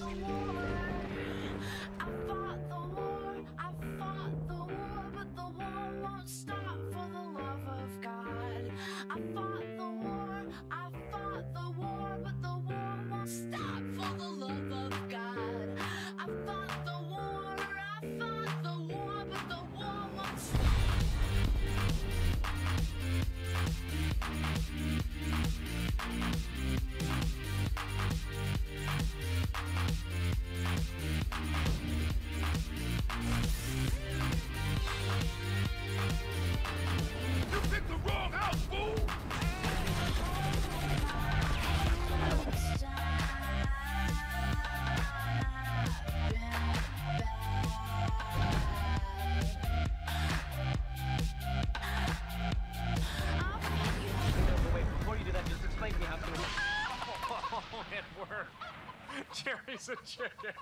Bye. Jerry's a chicken.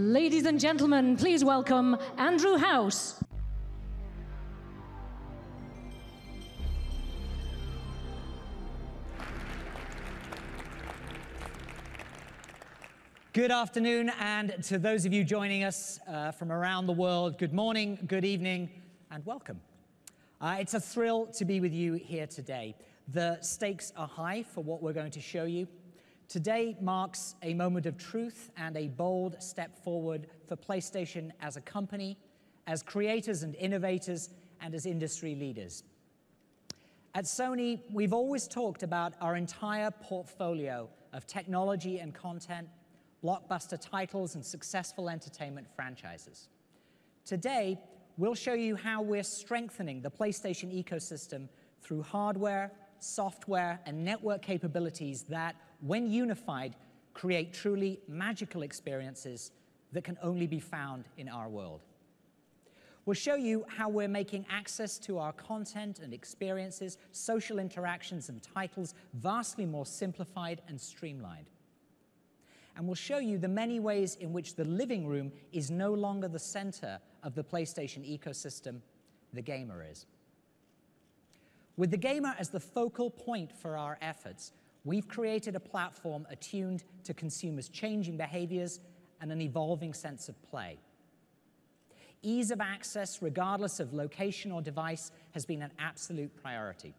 Ladies and gentlemen, please welcome Andrew House. Good afternoon, and to those of you joining us uh, from around the world, good morning, good evening, and welcome. Uh, it's a thrill to be with you here today. The stakes are high for what we're going to show you. Today marks a moment of truth and a bold step forward for PlayStation as a company, as creators and innovators, and as industry leaders. At Sony, we've always talked about our entire portfolio of technology and content, blockbuster titles, and successful entertainment franchises. Today, we'll show you how we're strengthening the PlayStation ecosystem through hardware, software, and network capabilities that, when unified, create truly magical experiences that can only be found in our world. We'll show you how we're making access to our content and experiences, social interactions, and titles vastly more simplified and streamlined. And we'll show you the many ways in which the living room is no longer the center of the PlayStation ecosystem, the gamer is. With the gamer as the focal point for our efforts, we've created a platform attuned to consumers' changing behaviors and an evolving sense of play. Ease of access, regardless of location or device, has been an absolute priority.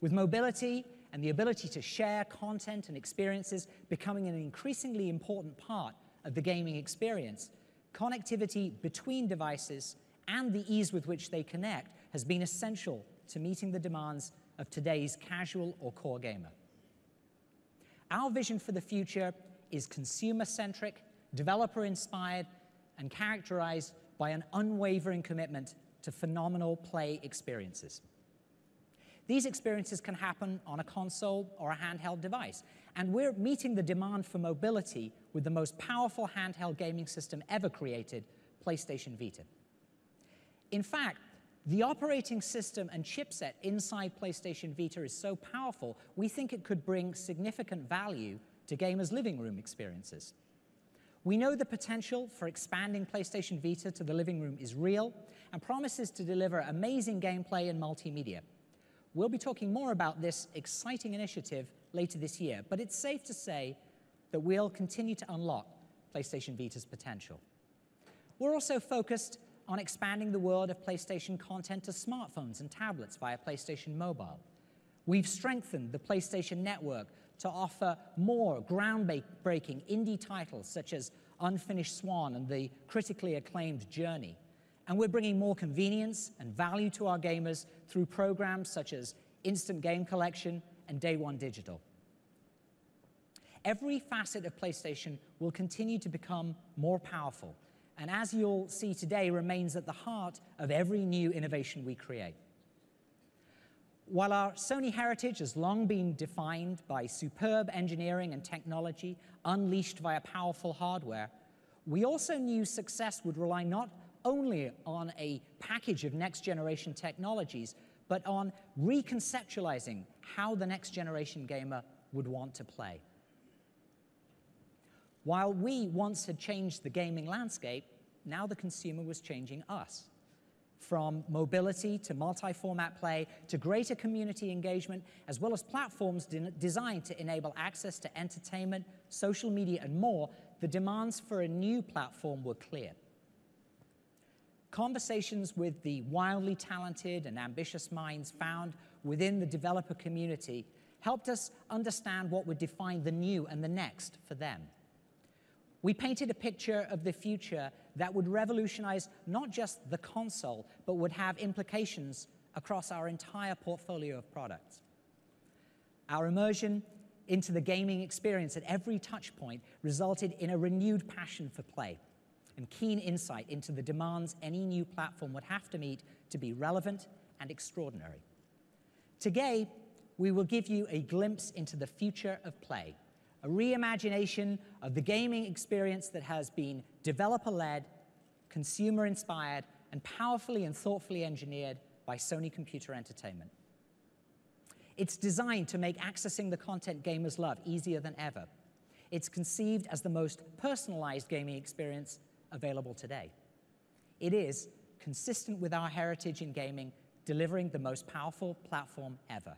With mobility and the ability to share content and experiences becoming an increasingly important part of the gaming experience, connectivity between devices and the ease with which they connect has been essential to meeting the demands of today's casual or core gamer. Our vision for the future is consumer-centric, developer-inspired, and characterized by an unwavering commitment to phenomenal play experiences. These experiences can happen on a console or a handheld device, and we're meeting the demand for mobility with the most powerful handheld gaming system ever created, PlayStation Vita. In fact, the operating system and chipset inside PlayStation Vita is so powerful, we think it could bring significant value to gamers' living room experiences. We know the potential for expanding PlayStation Vita to the living room is real and promises to deliver amazing gameplay and multimedia. We'll be talking more about this exciting initiative later this year, but it's safe to say that we'll continue to unlock PlayStation Vita's potential. We're also focused on expanding the world of PlayStation content to smartphones and tablets via PlayStation Mobile. We've strengthened the PlayStation Network to offer more groundbreaking indie titles such as Unfinished Swan and the critically acclaimed Journey. And we're bringing more convenience and value to our gamers through programs such as Instant Game Collection and Day One Digital. Every facet of PlayStation will continue to become more powerful, and as you'll see today, remains at the heart of every new innovation we create. While our Sony heritage has long been defined by superb engineering and technology unleashed via powerful hardware, we also knew success would rely not only on a package of next generation technologies, but on reconceptualizing how the next generation gamer would want to play. While we once had changed the gaming landscape, now the consumer was changing us from mobility to multi-format play to greater community engagement, as well as platforms de designed to enable access to entertainment, social media, and more, the demands for a new platform were clear. Conversations with the wildly talented and ambitious minds found within the developer community helped us understand what would define the new and the next for them. We painted a picture of the future that would revolutionize not just the console, but would have implications across our entire portfolio of products. Our immersion into the gaming experience at every touch point resulted in a renewed passion for play and keen insight into the demands any new platform would have to meet to be relevant and extraordinary. Today, we will give you a glimpse into the future of play a reimagination of the gaming experience that has been developer led, consumer inspired, and powerfully and thoughtfully engineered by Sony Computer Entertainment. It's designed to make accessing the content gamers love easier than ever. It's conceived as the most personalized gaming experience available today. It is, consistent with our heritage in gaming, delivering the most powerful platform ever.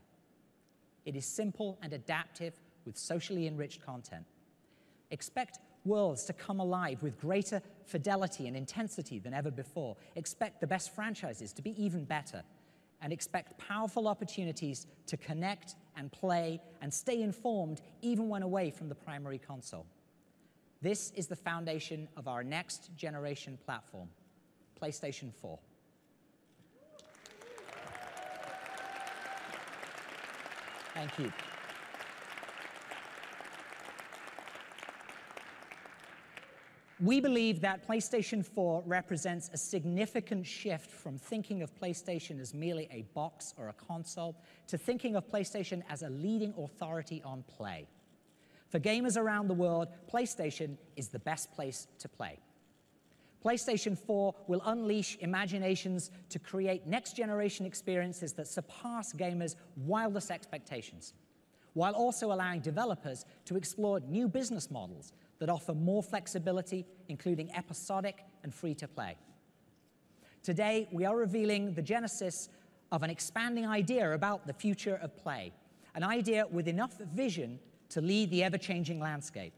It is simple and adaptive with socially enriched content. Expect worlds to come alive with greater fidelity and intensity than ever before. Expect the best franchises to be even better. And expect powerful opportunities to connect and play and stay informed even when away from the primary console. This is the foundation of our next generation platform, PlayStation 4. Thank you. We believe that PlayStation 4 represents a significant shift from thinking of PlayStation as merely a box or a console to thinking of PlayStation as a leading authority on play. For gamers around the world, PlayStation is the best place to play. PlayStation 4 will unleash imaginations to create next generation experiences that surpass gamers' wildest expectations, while also allowing developers to explore new business models that offer more flexibility, including episodic and free to play. Today, we are revealing the genesis of an expanding idea about the future of play, an idea with enough vision to lead the ever changing landscape,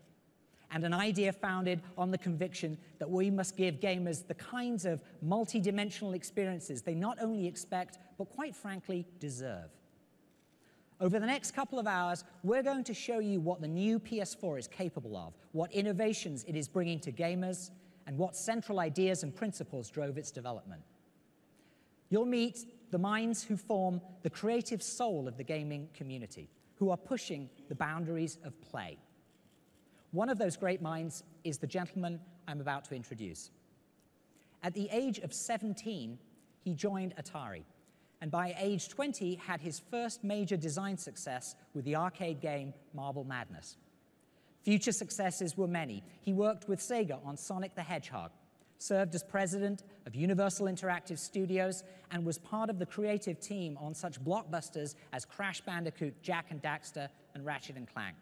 and an idea founded on the conviction that we must give gamers the kinds of multi dimensional experiences they not only expect, but quite frankly, deserve. Over the next couple of hours, we're going to show you what the new PS4 is capable of, what innovations it is bringing to gamers, and what central ideas and principles drove its development. You'll meet the minds who form the creative soul of the gaming community, who are pushing the boundaries of play. One of those great minds is the gentleman I'm about to introduce. At the age of 17, he joined Atari and by age 20 had his first major design success with the arcade game Marble Madness. Future successes were many. He worked with Sega on Sonic the Hedgehog, served as president of Universal Interactive Studios, and was part of the creative team on such blockbusters as Crash Bandicoot, Jak and Daxter, and Ratchet and Clank.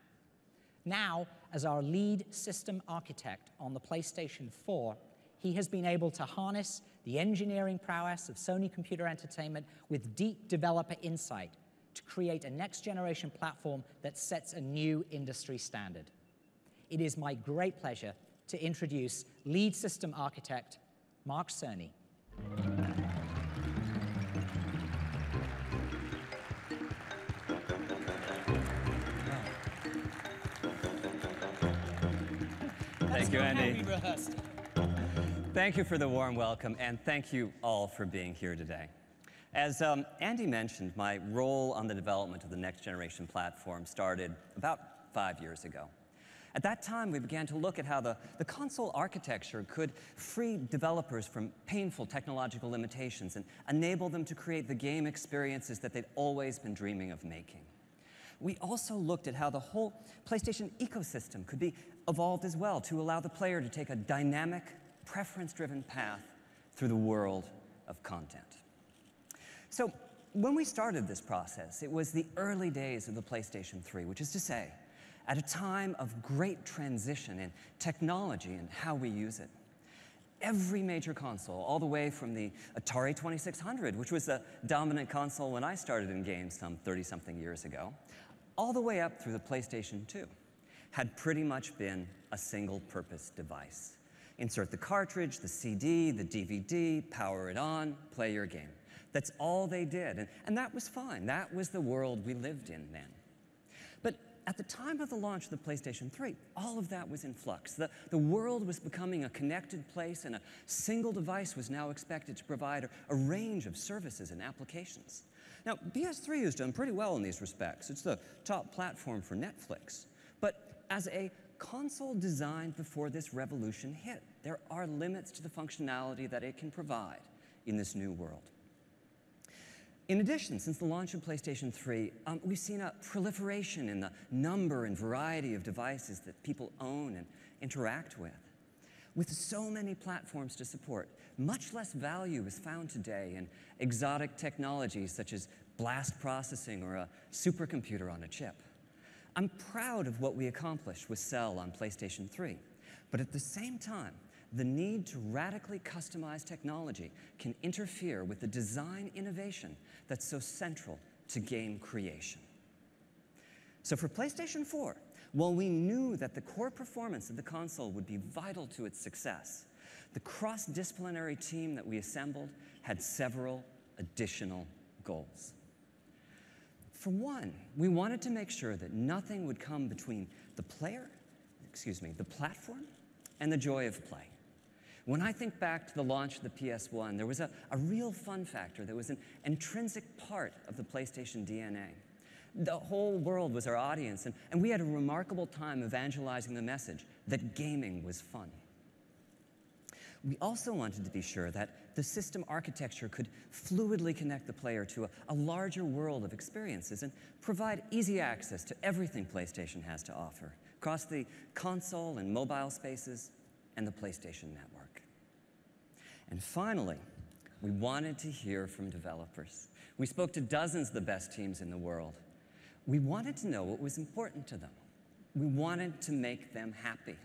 Now, as our lead system architect on the PlayStation 4, he has been able to harness the engineering prowess of Sony Computer Entertainment with deep developer insight to create a next generation platform that sets a new industry standard. It is my great pleasure to introduce lead system architect Mark Cerny. Thank you, Andy. Thank you for the warm welcome, and thank you all for being here today. As um, Andy mentioned, my role on the development of the next generation platform started about five years ago. At that time, we began to look at how the, the console architecture could free developers from painful technological limitations and enable them to create the game experiences that they'd always been dreaming of making. We also looked at how the whole PlayStation ecosystem could be evolved as well to allow the player to take a dynamic, preference driven path through the world of content. So, when we started this process, it was the early days of the PlayStation 3, which is to say, at a time of great transition in technology and how we use it. Every major console, all the way from the Atari 2600, which was the dominant console when I started in games some 30 something years ago, all the way up through the PlayStation 2, had pretty much been a single purpose device. Insert the cartridge, the CD, the DVD, power it on, play your game. That's all they did. And, and that was fine. That was the world we lived in then. But at the time of the launch of the PlayStation 3, all of that was in flux. The, the world was becoming a connected place, and a single device was now expected to provide a, a range of services and applications. Now, PS3 has done pretty well in these respects. It's the top platform for Netflix. But as a console designed before this revolution hit. There are limits to the functionality that it can provide in this new world. In addition, since the launch of PlayStation 3, um, we've seen a proliferation in the number and variety of devices that people own and interact with. With so many platforms to support, much less value is found today in exotic technologies such as blast processing or a supercomputer on a chip. I'm proud of what we accomplished with Cell on PlayStation 3, but at the same time, the need to radically customize technology can interfere with the design innovation that's so central to game creation. So for PlayStation 4, while we knew that the core performance of the console would be vital to its success, the cross-disciplinary team that we assembled had several additional goals. For one, we wanted to make sure that nothing would come between the player, excuse me, the platform, and the joy of play. When I think back to the launch of the PS1, there was a, a real fun factor that was an intrinsic part of the PlayStation DNA. The whole world was our audience, and, and we had a remarkable time evangelizing the message that gaming was fun. We also wanted to be sure that the system architecture could fluidly connect the player to a, a, larger world of experiences and provide easy access to everything PlayStation has to offer across the console and mobile spaces and the PlayStation Network. And finally, we wanted to hear from developers. We spoke to dozens of the best teams in the world. We wanted to know what was important to them. We wanted to make them happy.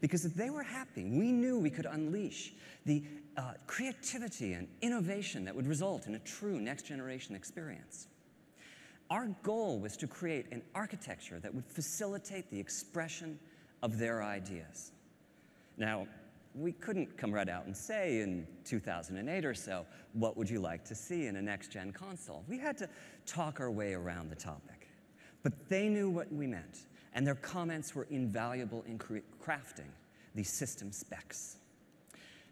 Because if they were happy, we knew we could unleash the uh, creativity and innovation that would result in a true next generation experience. Our goal was to create an architecture that would facilitate the expression of their ideas. Now, we couldn't come right out and say in 2008 or so, what would you like to see in a next gen console? We had to talk our way around the topic. But they knew what we meant, and their comments were invaluable in crafting these system specs.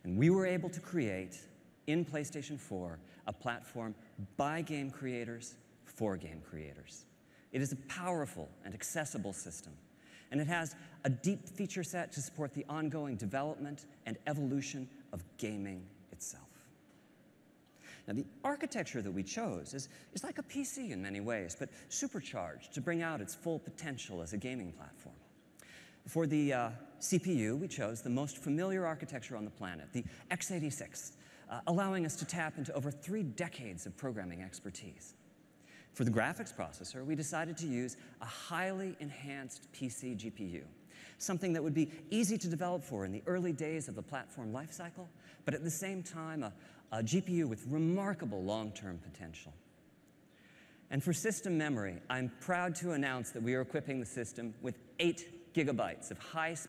And we were able to create, in PlayStation 4, a platform by game creators for game creators. It is a powerful and accessible system and it has a deep feature set to support the ongoing development and evolution of gaming itself. Now, the architecture that we chose is, is like a PC in many ways, but supercharged to bring out its full potential as a gaming platform. For the uh, CPU, we chose the most familiar architecture on the planet, the x86, uh, allowing us to tap into over three decades of programming expertise. For the graphics processor, we decided to use a highly enhanced PC GPU, something that would be easy to develop for in the early days of the platform lifecycle, but at the same time, a, a GPU with remarkable long-term potential. And for system memory, I'm proud to announce that we are equipping the system with eight gigabytes of high speed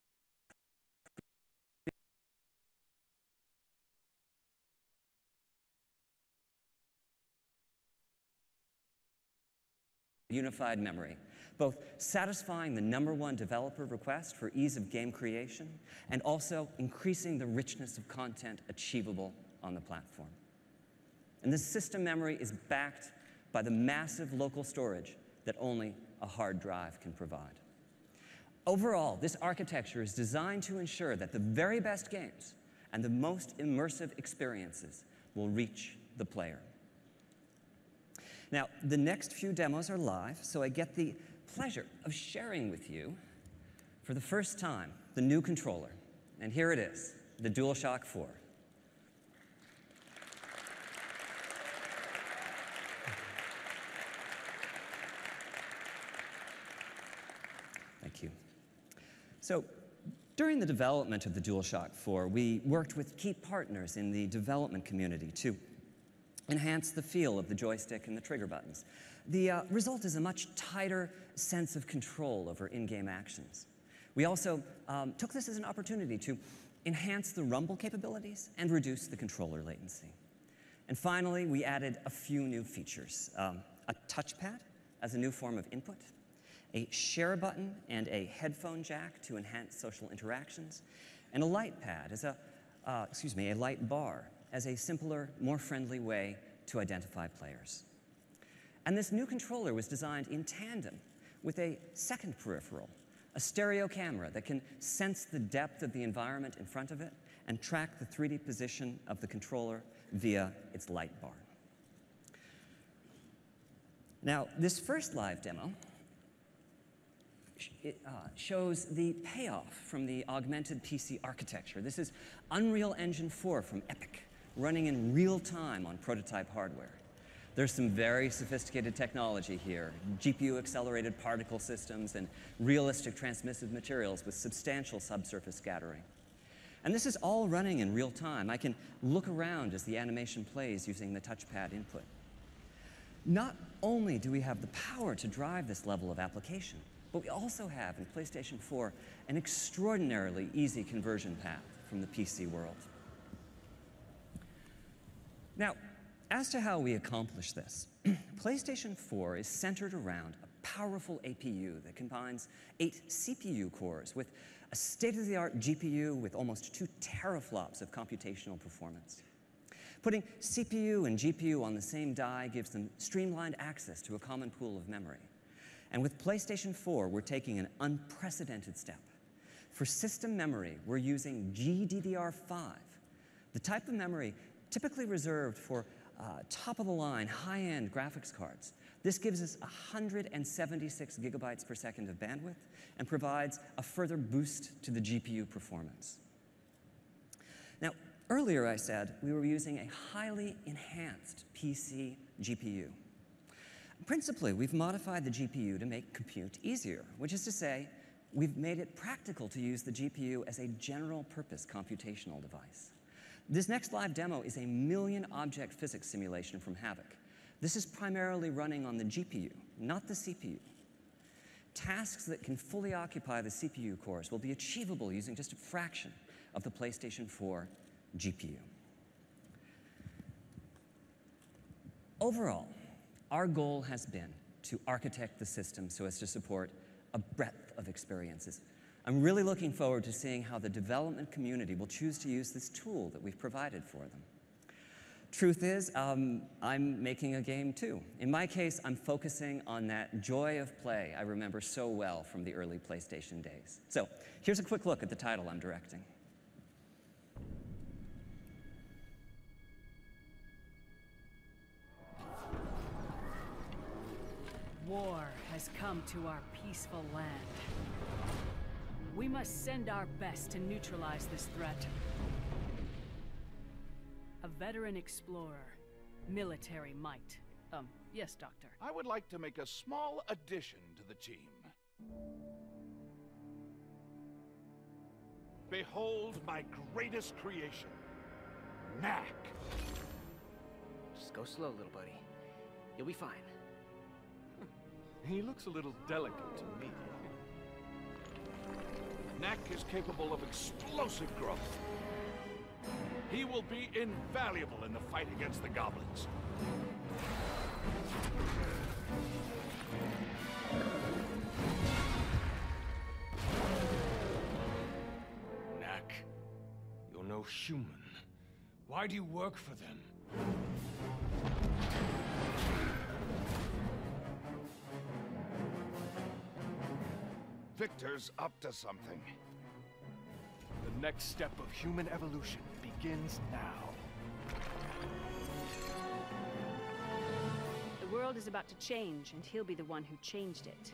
unified memory, both satisfying the number one developer request for ease of game creation and also increasing the richness of content achievable on the platform. And this system memory is backed by the massive local storage that only a hard drive can provide. Overall, this architecture is designed to ensure that the very best games and the most immersive experiences will reach the player. Now, the next few demos are live, so I get the pleasure of sharing with you, for the first time, the new controller. And here it is, the DualShock 4. Thank you. So, during the development of the DualShock 4, we worked with key partners in the development community to enhance the feel of the joystick and the trigger buttons. The uh, result is a much tighter sense of control over in-game actions. We also um, took this as an opportunity to enhance the rumble capabilities and reduce the controller latency. And finally, we added a few new features. Um, a touchpad as a new form of input, a share button and a headphone jack to enhance social interactions, and a light pad as a, uh, excuse me, a light bar as a simpler, more friendly way to identify players. And this new controller was designed in tandem with a second peripheral, a stereo camera that can sense the depth of the environment in front of it and track the 3D position of the controller via its light bar. Now, this first live demo it, uh, shows the payoff from the augmented PC architecture. This is Unreal Engine 4 from Epic running in real time on prototype hardware. There's some very sophisticated technology here, GPU accelerated particle systems and realistic transmissive materials with substantial subsurface scattering. And this is all running in real time. I can look around as the animation plays using the touchpad input. Not only do we have the power to drive this level of application, but we also have in PlayStation 4 an extraordinarily easy conversion path from the PC world. Now, as to how we accomplish this, PlayStation 4 is centered around a powerful APU that combines eight CPU cores with a state-of-the-art GPU with almost two teraflops of computational performance. Putting CPU and GPU on the same die gives them streamlined access to a common pool of memory. And with PlayStation 4, we're taking an unprecedented step. For system memory, we're using GDDR5, the type of memory typically reserved for uh, top of the line, high end graphics cards. This gives us 176 gigabytes per second of bandwidth and provides a further boost to the GPU performance. Now, earlier I said we were using a highly enhanced PC GPU. Principally, we've modified the GPU to make compute easier, which is to say, we've made it practical to use the GPU as a general purpose computational device. This next live demo is a million object physics simulation from Havok. This is primarily running on the GPU, not the CPU. Tasks that can fully occupy the CPU cores will be achievable using just a fraction of the PlayStation 4 GPU. Overall, our goal has been to architect the system so as to support a breadth of experiences. I'm really looking forward to seeing how the development community will choose to use this tool that we've provided for them. Truth is, um, I'm making a game too. In my case, I'm focusing on that joy of play I remember so well from the early PlayStation days. So here's a quick look at the title I'm directing. War has come to our peaceful land. We must send our best to neutralize this threat. A veteran explorer, military might. Um, yes, Doctor. I would like to make a small addition to the team. Behold my greatest creation, Knack. Just go slow, little buddy. You'll be fine. He looks a little delicate to me. Knack is capable of explosive growth. He will be invaluable in the fight against the goblins. Knack, you're no human. Why do you work for them? Victor's up to something. The next step of human evolution begins now. The world is about to change, and he'll be the one who changed it.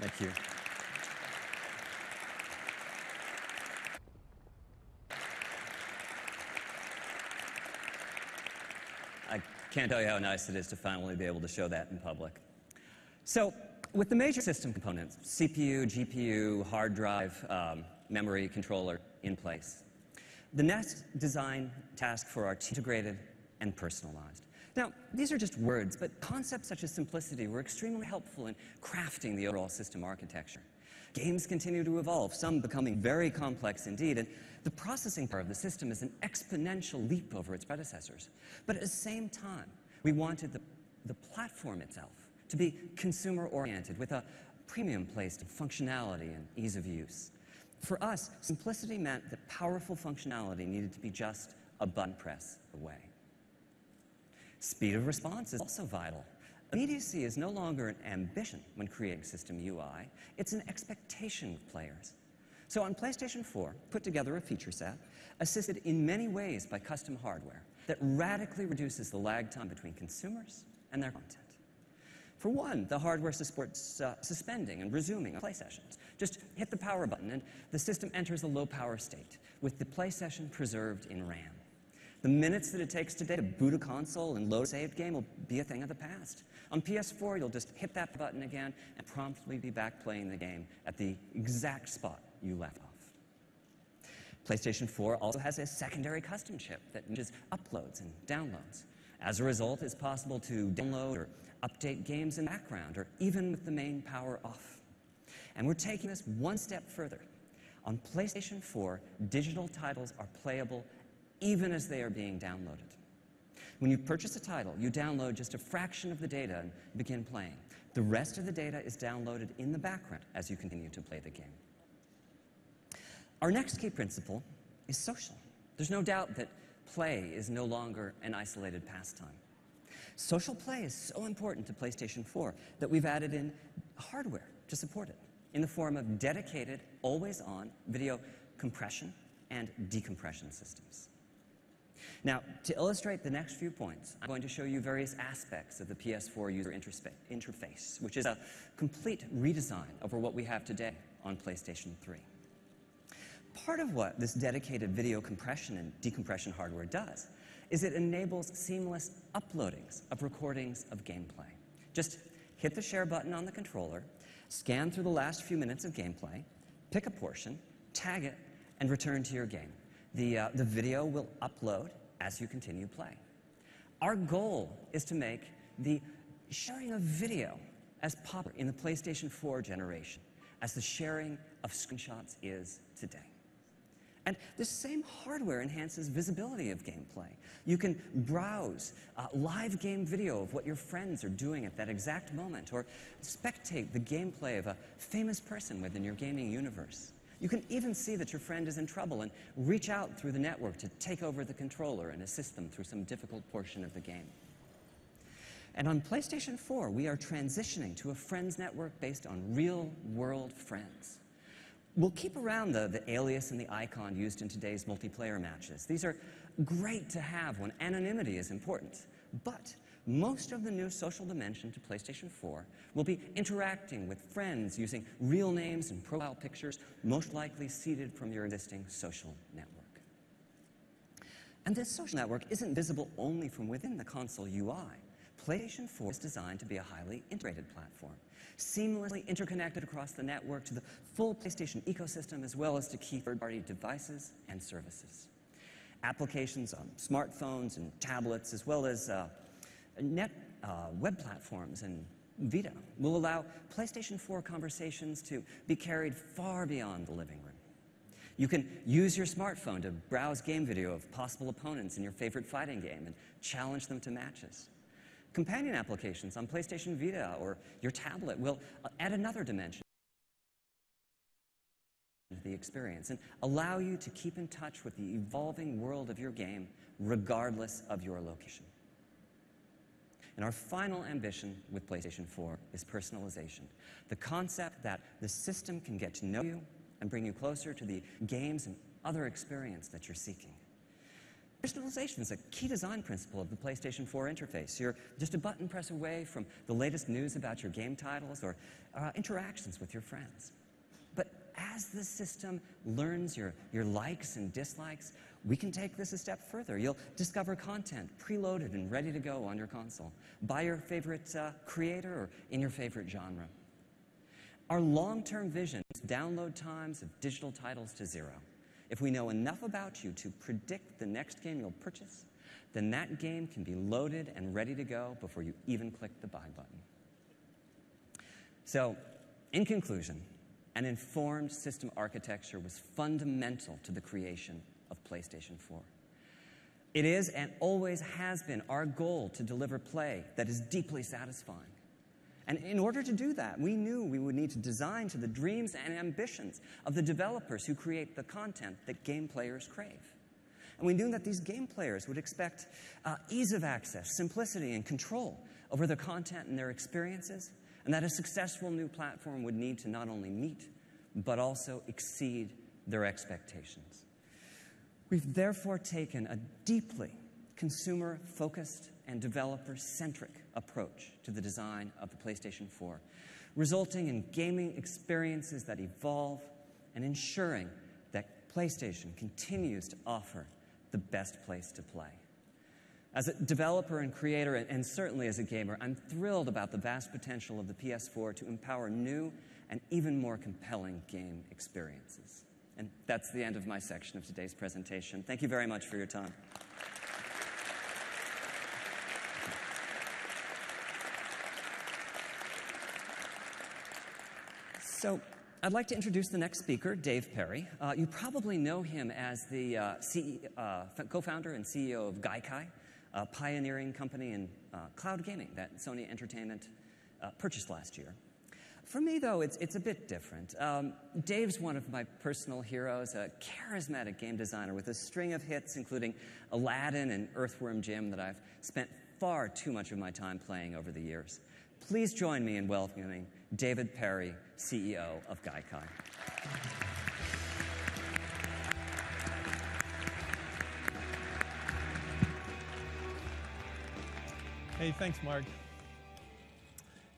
Thank you. I can't tell you how nice it is to finally be able to show that in public. So, with the major system components, CPU, GPU, hard drive, um, memory, controller in place, the next design task for our team integrated and personalized. Now, these are just words, but concepts such as simplicity were extremely helpful in crafting the overall system architecture. Games continue to evolve, some becoming very complex indeed, and the processing power of the system is an exponential leap over its predecessors. But at the same time, we wanted the, the platform itself to be consumer oriented with a premium placed in functionality and ease of use. For us, simplicity meant that powerful functionality needed to be just a button press away. Speed of response is also vital. Immediacy is no longer an ambition when creating system UI, it's an expectation of players. So on PlayStation 4, put together a feature set assisted in many ways by custom hardware that radically reduces the lag time between consumers and their content. For one, the hardware supports uh, suspending and resuming play sessions. Just hit the power button and the system enters a low power state with the play session preserved in RAM. The minutes that it takes today to boot a console and load a saved game will be a thing of the past. On PS4, you'll just hit that button again and promptly be back playing the game at the exact spot you left off. PlayStation 4 also has a secondary custom chip that manages uploads and downloads. As a result, it's possible to download or update games in the background or even with the main power off. And we're taking this one step further. On PlayStation 4, digital titles are playable even as they are being downloaded. When you purchase a title, you download just a fraction of the data and begin playing. The rest of the data is downloaded in the background as you continue to play the game. Our next key principle is social. There's no doubt that play is no longer an isolated pastime. Social play is so important to PlayStation 4 that we've added in hardware to support it in the form of dedicated, always on video compression and decompression systems. Now, to illustrate the next few points, I'm going to show you various aspects of the PS4 user interface, which is a complete redesign over what we have today on PlayStation 3. Part of what this dedicated video compression and decompression hardware does is it enables seamless uploadings of recordings of gameplay. Just hit the share button on the controller, scan through the last few minutes of gameplay, pick a portion, tag it, and return to your game. The, uh, the video will upload as you continue play. Our goal is to make the sharing of video as popular in the PlayStation 4 generation as the sharing of screenshots is today. And this same hardware enhances visibility of gameplay. You can browse uh, live game video of what your friends are doing at that exact moment, or spectate the gameplay of a famous person within your gaming universe. You can even see that your friend is in trouble and reach out through the network to take over the controller and assist them through some difficult portion of the game. And on PlayStation 4, we are transitioning to a friends network based on real world friends. We'll keep around the, the alias and the icon used in today's multiplayer matches. These are great to have when anonymity is important. But most of the new social dimension to PlayStation 4 will be interacting with friends using real names and profile pictures, most likely seeded from your existing social network. And this social network isn't visible only from within the console UI. PlayStation 4 is designed to be a highly integrated platform, seamlessly interconnected across the network to the full PlayStation ecosystem as well as to key third-party devices and services. Applications on smartphones and tablets as well as uh, net uh, web platforms and Vita will allow PlayStation 4 conversations to be carried far beyond the living room. You can use your smartphone to browse game video of possible opponents in your favorite fighting game and challenge them to matches. Companion applications on PlayStation Vita or your tablet will uh, add another dimension to the experience and allow you to keep in touch with the evolving world of your game regardless of your location. And our final ambition with PlayStation 4 is personalization. The concept that the system can get to know you and bring you closer to the games and other experience that you're seeking. Personalization is a key design principle of the PlayStation 4 interface. You're just a button press away from the latest news about your game titles or uh, interactions with your friends. But as the system learns your, your likes and dislikes, we can take this a step further. You'll discover content preloaded and ready to go on your console by your favorite uh, creator or in your favorite genre. Our long term vision is download times of digital titles to zero. If we know enough about you to predict the next game you'll purchase, then that game can be loaded and ready to go before you even click the buy button. So, in conclusion, an informed system architecture was fundamental to the creation PlayStation 4. It is and always has been our goal to deliver play that is deeply satisfying. And in order to do that, we knew we would need to design to the dreams and ambitions of the developers who create the content that game players crave. And we knew that these game players would expect uh, ease of access, simplicity, and control over their content and their experiences, and that a successful new platform would need to not only meet, but also exceed their expectations. We've therefore taken a deeply consumer focused and developer centric approach to the design of the PlayStation 4, resulting in gaming experiences that evolve and ensuring that PlayStation continues to offer the best place to play. As a developer and creator, and certainly as a gamer, I'm thrilled about the vast potential of the PS4 to empower new and even more compelling game experiences. And that's the end of my section of today's presentation. Thank you very much for your time. So, I'd like to introduce the next speaker, Dave Perry. Uh, you probably know him as the uh, uh, co founder and CEO of Gaikai, a pioneering company in uh, cloud gaming that Sony Entertainment uh, purchased last year. For me, though, it's, it's a bit different. Um, Dave's one of my personal heroes, a charismatic game designer with a string of hits, including Aladdin and Earthworm Jim, that I've spent far too much of my time playing over the years. Please join me in welcoming David Perry, CEO of Gaikai. Hey, thanks, Mark.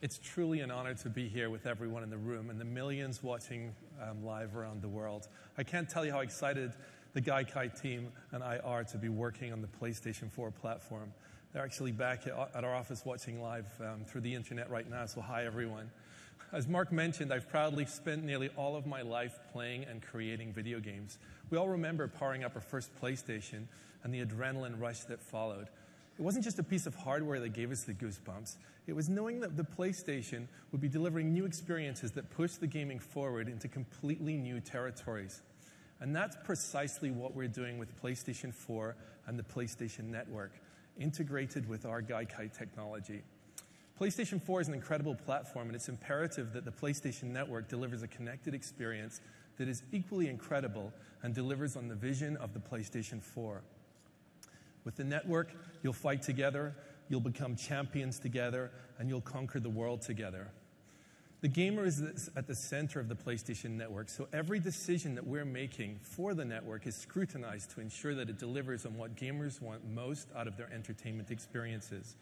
It's truly an honor to be here with everyone in the room and the millions watching um, live around the world. I can't tell you how excited the Gaikai team and I are to be working on the PlayStation 4 platform. They're actually back at our office watching live um, through the internet right now, so hi everyone. As Mark mentioned, I've proudly spent nearly all of my life playing and creating video games. We all remember powering up our first PlayStation and the adrenaline rush that followed. It wasn't just a piece of hardware that gave us the goosebumps. It was knowing that the PlayStation would be delivering new experiences that pushed the gaming forward into completely new territories. And that's precisely what we're doing with PlayStation 4 and the PlayStation Network integrated with our Gaikai technology. PlayStation 4 is an incredible platform, and it's imperative that the PlayStation Network delivers a connected experience that is equally incredible and delivers on the vision of the PlayStation 4. With the network, you'll fight together, you'll become champions together, and you'll conquer the world together. The gamer is at the center of the PlayStation Network, so every decision that we're making for the network is scrutinized to ensure that it delivers on what gamers want most out of their entertainment experiences.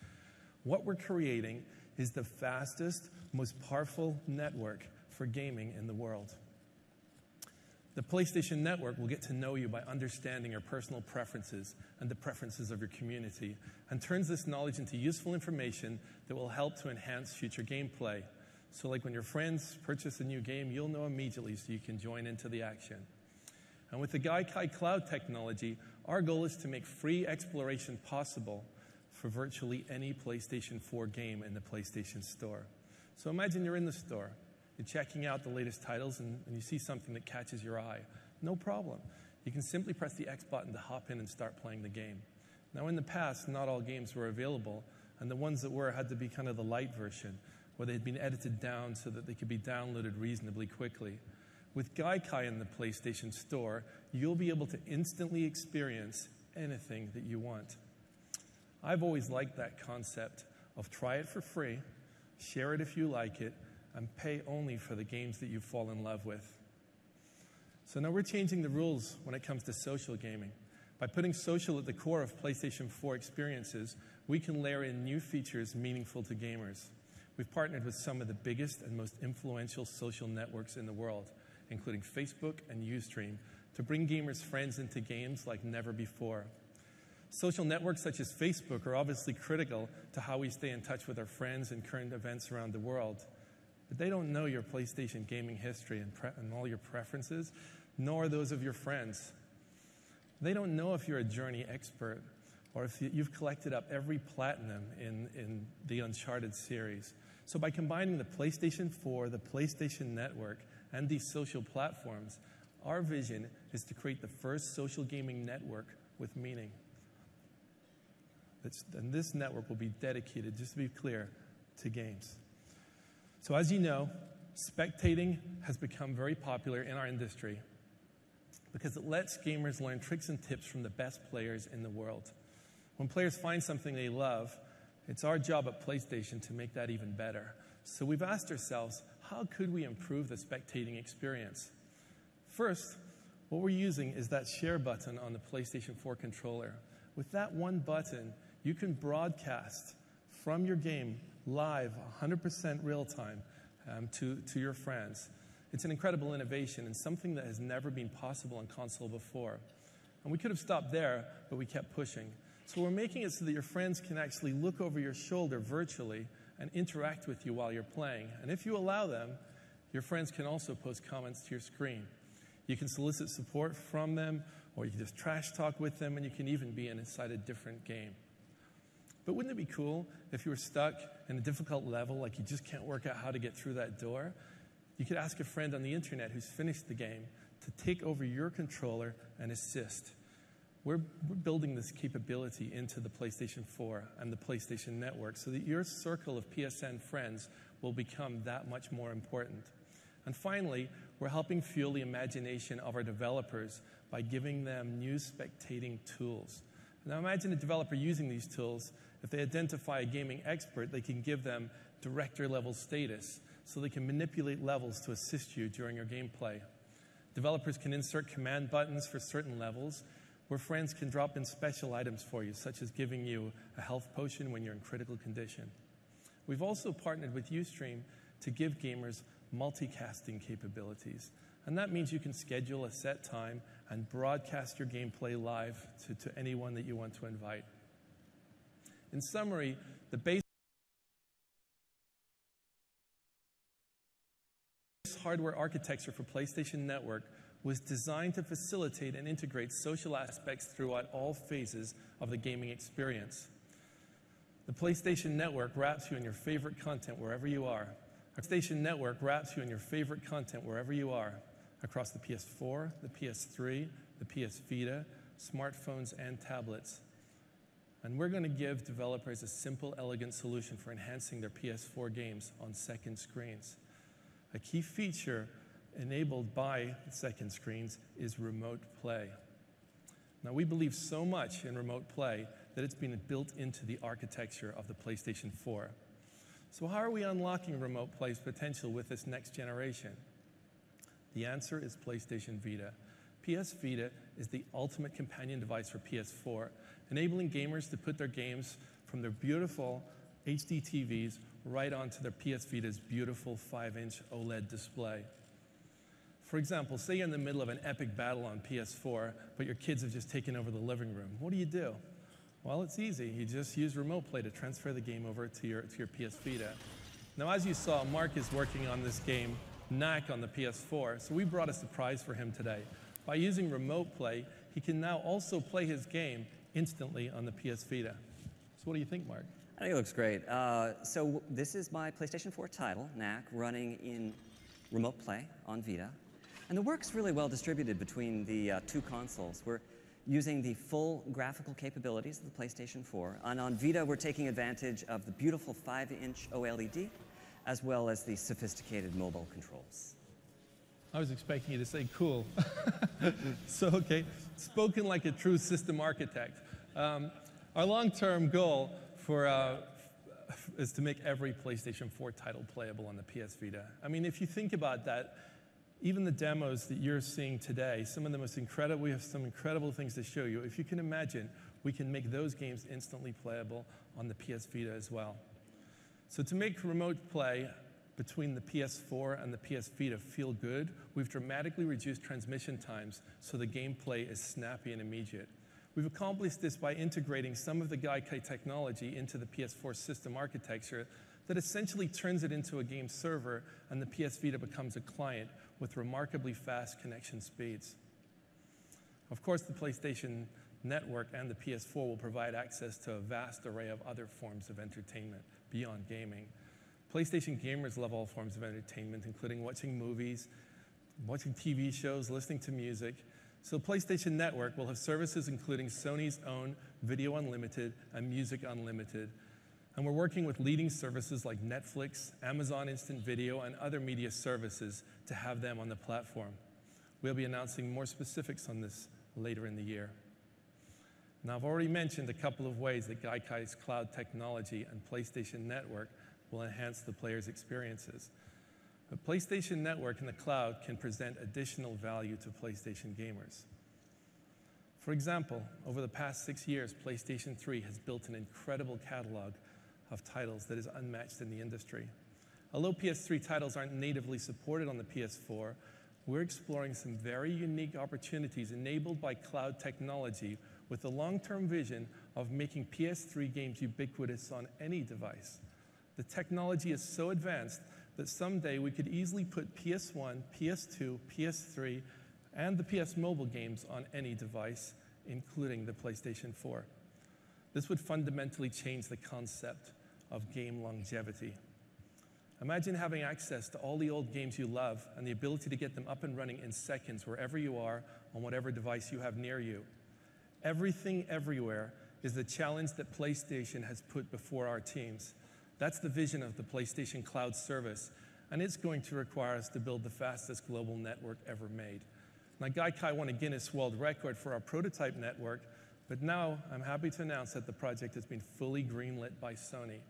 What we're creating is the fastest, most powerful network for gaming in the world. The PlayStation Network will get to know you by understanding your personal preferences and the preferences of your community, and turns this knowledge into useful information that will help to enhance future gameplay. So, like when your friends purchase a new game, you'll know immediately so you can join into the action. And with the Gaikai Cloud technology, our goal is to make free exploration possible for virtually any PlayStation 4 game in the PlayStation Store. So imagine you're in the store, you're checking out the latest titles, and, and you see something that catches your eye. No problem. You can simply press the X button to hop in and start playing the game. Now, in the past, not all games were available, and the ones that were had to be kind of the light version where they had been edited down so that they could be downloaded reasonably quickly. With Gaikai in the PlayStation Store, you'll be able to instantly experience anything that you want. I've always liked that concept of try it for free, share it if you like it, and pay only for the games that you fall in love with. So now we're changing the rules when it comes to social gaming. By putting social at the core of PlayStation 4 experiences, we can layer in new features meaningful to gamers. We've partnered with some of the biggest and most influential social networks in the world, including Facebook and Ustream, to bring gamers' friends into games like never before. Social networks such as Facebook are obviously critical to how we stay in touch with our friends and current events around the world. But they don't know your PlayStation gaming history and, and all your preferences, nor those of your friends. They don't know if you're a Journey expert or if you've collected up every platinum in, in the Uncharted series. So, by combining the PlayStation 4, the PlayStation Network, and these social platforms, our vision is to create the first social gaming network with meaning. It's, and this network will be dedicated, just to be clear, to games. So, as you know, spectating has become very popular in our industry because it lets gamers learn tricks and tips from the best players in the world. When players find something they love, it's our job at PlayStation to make that even better. So we've asked ourselves, how could we improve the spectating experience? First, what we're using is that share button on the PlayStation 4 controller. With that one button, you can broadcast from your game live, 100% real time, um, to, to your friends. It's an incredible innovation and something that has never been possible on console before. And we could have stopped there, but we kept pushing. So we're making it so that your friends can actually look over your shoulder virtually and interact with you while you're playing. And if you allow them, your friends can also post comments to your screen. You can solicit support from them, or you can just trash talk with them, and you can even be inside a different game. But wouldn't it be cool if you were stuck in a difficult level, like you just can't work out how to get through that door? You could ask a friend on the internet who's finished the game to take over your controller and assist. We're, we're, building this capability into the PlayStation 4 and the PlayStation Network so that your circle of PSN friends will become that much more important. And finally, we're helping fuel the imagination of our developers by giving them new spectating tools. Now imagine a developer using these tools. If they identify a gaming expert, they can give them director level status so they can manipulate levels to assist you during your gameplay. Developers can insert command buttons for certain levels where friends can drop in special items for you, such as giving you a health potion when you're in critical condition. We've also partnered with Ustream to give gamers multicasting capabilities. And that means you can schedule a set time and broadcast your gameplay live to, to anyone that you want to invite. In summary, the base hardware architecture for PlayStation Network was designed to facilitate and integrate social aspects throughout all phases of the gaming experience. The PlayStation Network wraps you in your favorite content wherever you are. PlayStation Network wraps you in your favorite content wherever you are across the PS4, the PS3, the PS Vita, smartphones, and tablets. And we're going to give developers a simple, elegant solution for enhancing their PS4 games on second screens. A key feature enabled by second screens is remote play. Now, we believe so much in remote play that it's been built into the architecture of the PlayStation 4. So, how are we unlocking remote play's potential with this next generation? The answer is PlayStation Vita. PS Vita is the ultimate companion device for PS4, enabling gamers to put their games from their beautiful HD TVs right onto their PS Vita's beautiful 5 inch OLED display. For example, say you're in the middle of an epic battle on PS4, but your kids have just taken over the living room. What do you do? Well, it's easy. You just use Remote Play to transfer the game over to your, to your PS Vita. Now, as you saw, Mark is working on this game, Knack, on the PS4, so we brought a surprise for him today. By using Remote Play, he can now also play his game instantly on the PS Vita. So, what do you think, Mark? I think it looks great. Uh, so, this is my PlayStation 4 title, Knack, running in Remote Play on Vita. And the work's really well distributed between the uh, two consoles. We're using the full graphical capabilities of the PlayStation 4. And on Vita, we're taking advantage of the beautiful 5-inch OLED, as well as the sophisticated mobile controls. I was expecting you to say cool. so, okay, spoken like a true system architect. Um, our long-term goal for, uh, is to make every PlayStation 4 title playable on the PS Vita. I mean, if you think about that, even the demos that you're seeing today, some of the most incredible, we have some incredible things to show you. If you can imagine, we can make those games instantly playable on the PS Vita as well. So to make remote play between the PS4 and the PS Vita feel good, we've dramatically reduced transmission times so the gameplay is snappy and immediate. We've accomplished this by integrating some of the Gaikai technology into the PS4 system architecture that essentially turns it into a game server and the PS Vita becomes a client with remarkably fast connection speeds. Of course, the PlayStation Network and the PS4 will provide access to a vast array of other forms of entertainment beyond gaming. PlayStation gamers love all forms of entertainment, including watching movies, watching TV shows, listening to music. So PlayStation Network will have services including Sony's own Video Unlimited and Music Unlimited, and we're working with leading services like Netflix, Amazon Instant Video, and other media services to have them on the platform. We'll be announcing more specifics on this later in the year. Now, I've already mentioned a couple of ways that Gaikai's cloud technology and PlayStation Network will enhance the player's experiences. The PlayStation Network and the cloud can present additional value to PlayStation gamers. For example, over the past six years, PlayStation 3 has built an incredible catalog of titles that is unmatched in the industry. Although PS3 titles aren't natively supported on the PS4, we're exploring some very unique opportunities enabled by cloud technology with the long term vision of making PS3 games ubiquitous on any device. The technology is so advanced that someday we could easily put PS1, PS2, PS3, and the PS Mobile games on any device, including the PlayStation 4. This would fundamentally change the concept of game longevity. Imagine having access to all the old games you love and the ability to get them up and running in seconds wherever you are on whatever device you have near you. Everything everywhere is the challenge that PlayStation has put before our teams. That's the vision of the PlayStation Cloud service, and it's going to require us to build the fastest global network ever made. Now, Gaikai won a Guinness World Record for our prototype network, but now I'm happy to announce that the project has been fully greenlit by Sony.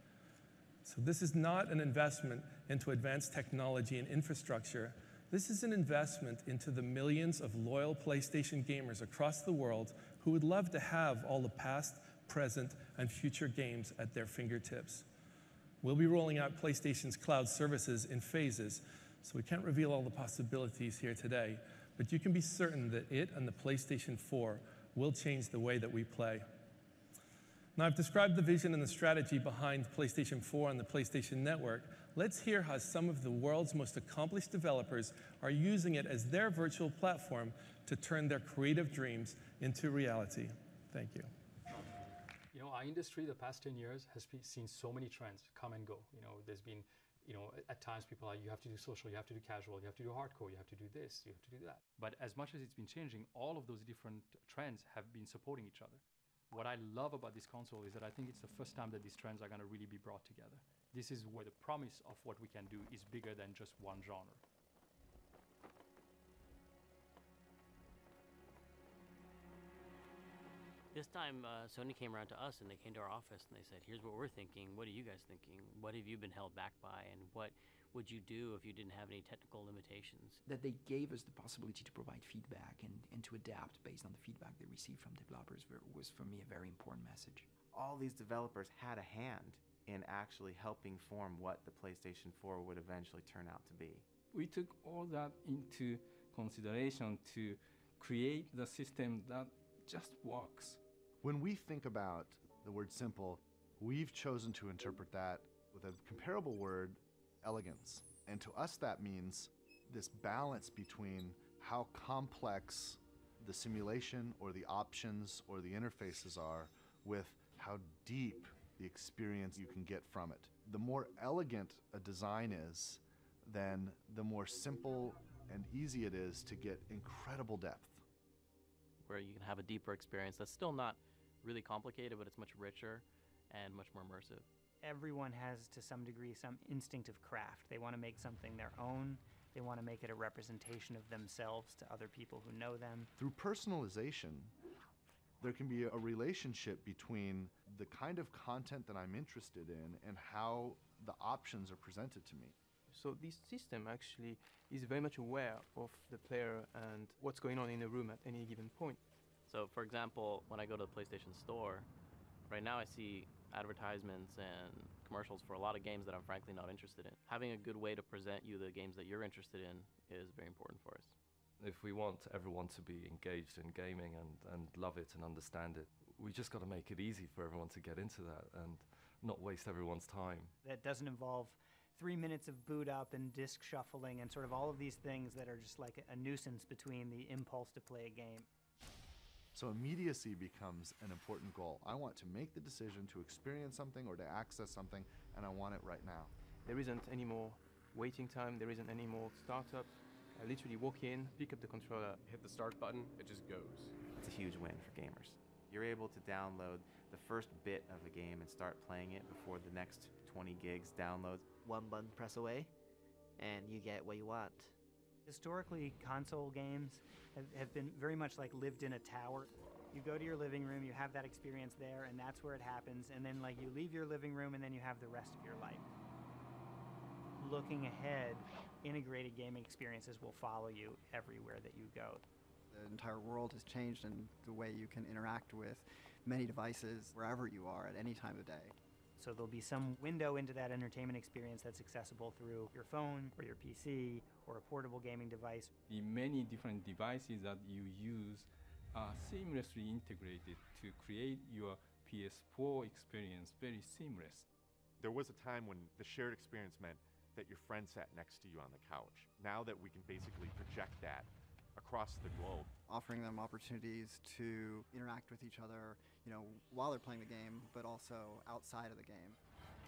So, this is not an investment into advanced technology and infrastructure. This is an investment into the millions of loyal PlayStation gamers across the world who would love to have all the past, present, and future games at their fingertips. We'll be rolling out PlayStation's cloud services in phases, so we can't reveal all the possibilities here today, but you can be certain that it and the PlayStation 4 will change the way that we play. Now, I've described the vision and the strategy behind PlayStation 4 and the PlayStation Network. Let's hear how some of the world's most accomplished developers are using it as their virtual platform to turn their creative dreams into reality. Thank you. You know, our industry the past 10 years has seen so many trends come and go. You know, there's been you know, at times people are, you have to do social, you have to do casual, you have to do hardcore, you have to do this, you have to do that. But as much as it's been changing, all of those different trends have been supporting each other. What I love about this console is that I think it's the first time that these trends are going to really be brought together. This is where the promise of what we can do is bigger than just one genre. This time, uh, Sony came around to us and they came to our office and they said, "Here's what we're thinking. What are you guys thinking? What have you been held back by? And what would you do if you didn't have any technical limitations?" That they gave us the possibility to provide feedback and, and to adapt based on the feedback they received from developers was for me a very important message. All these developers had a hand in actually helping form what the PlayStation 4 would eventually turn out to be. We took all that into consideration to create the system that just works. When we think about the word simple, we've chosen to interpret that with a comparable word, elegance. And to us, that means this balance between how complex the simulation or the options or the interfaces are with how deep the experience you can get from it. The more elegant a design is, then the more simple and easy it is to get incredible depth where you can have a deeper experience that's still not really complicated, but it's much richer and much more immersive. Everyone has, to some degree, some instinct of craft. They want to make something their own. They want to make it a representation of themselves to other people who know them. Through personalization, there can be a relationship between the kind of content that I'm interested in and how the options are presented to me. So this system actually is very much aware of the player and what's going on in the room at any given point. So for example, when I go to the PlayStation Store, right now I see advertisements and commercials for a lot of games that I'm frankly not interested in. Having a good way to present you the games that you're interested in is very important for us. If we want everyone to be engaged in gaming and, and love it and understand it, we just got to make it easy for everyone to get into that and not waste everyone's time. That doesn't involve three minutes of boot up and disk shuffling and sort of all of these things that are just like a nuisance between the impulse to play a game. So immediacy becomes an important goal. I want to make the decision to experience something or to access something, and I want it right now. There isn't any more waiting time, there isn't any more startup. I literally walk in, pick up the controller, hit the start button, it just goes. It's a huge win for gamers. You're able to download the first bit of a game and start playing it before the next 20 gigs downloads. One button press away, and you get what you want. Historically, console games have, have been very much like lived in a tower. You go to your living room, you have that experience there, and that's where it happens. And then, like, you leave your living room, and then you have the rest of your life. Looking ahead, integrated gaming experiences will follow you everywhere that you go. The entire world has changed in the way you can interact with many devices wherever you are at any time of day. So there'll be some window into that entertainment experience that's accessible through your phone or your PC or a portable gaming device. The many different devices that you use are seamlessly integrated to create your PS4 experience very seamless. There was a time when the shared experience meant that your friend sat next to you on the couch. Now that we can basically project that across the globe. Offering them opportunities to interact with each other, you know, while they're playing the game, but also outside of the game.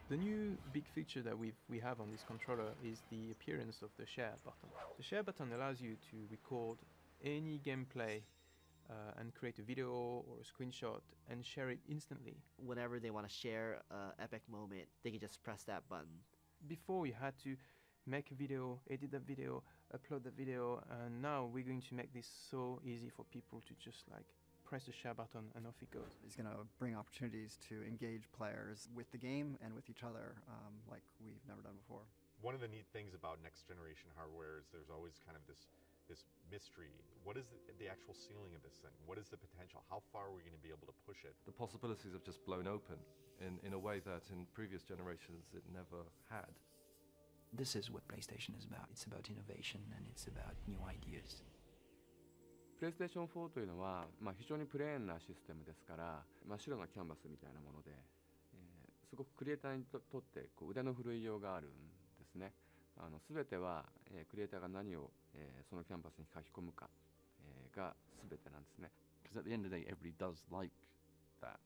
The new big feature that we we have on this controller is the appearance of the share button. The share button allows you to record any gameplay uh, and create a video or a screenshot and share it instantly. Whenever they want to share an epic moment, they can just press that button. Before you had to make a video, edit the video, upload the video, and now we're going to make this so easy for people to just like press the share button and off it goes. It's going to bring opportunities to engage players with the game and with each other um, like we've never done before. One of the neat things about next generation hardware is there's always kind of this this mystery. What is the, the actual ceiling of this thing? What is the potential? How far are we going to be able to push it? The possibilities have just blown open in, in a way that in previous generations it never had. This is what PlayStation is about. It's about innovation and it's about new ideas. プレイステーション4というのは、まあ、非常にプレーンなシステムですから真っ白なキャンバスみたいなもので、えー、すごくクリエイターにとってこう腕の振るいようがあるんですね。あの全ては、えー、クリエイターが何を、えー、そのキャンバスに書き込むか、えー、が全てなんですね。Because at the end of the day, everybody does like that.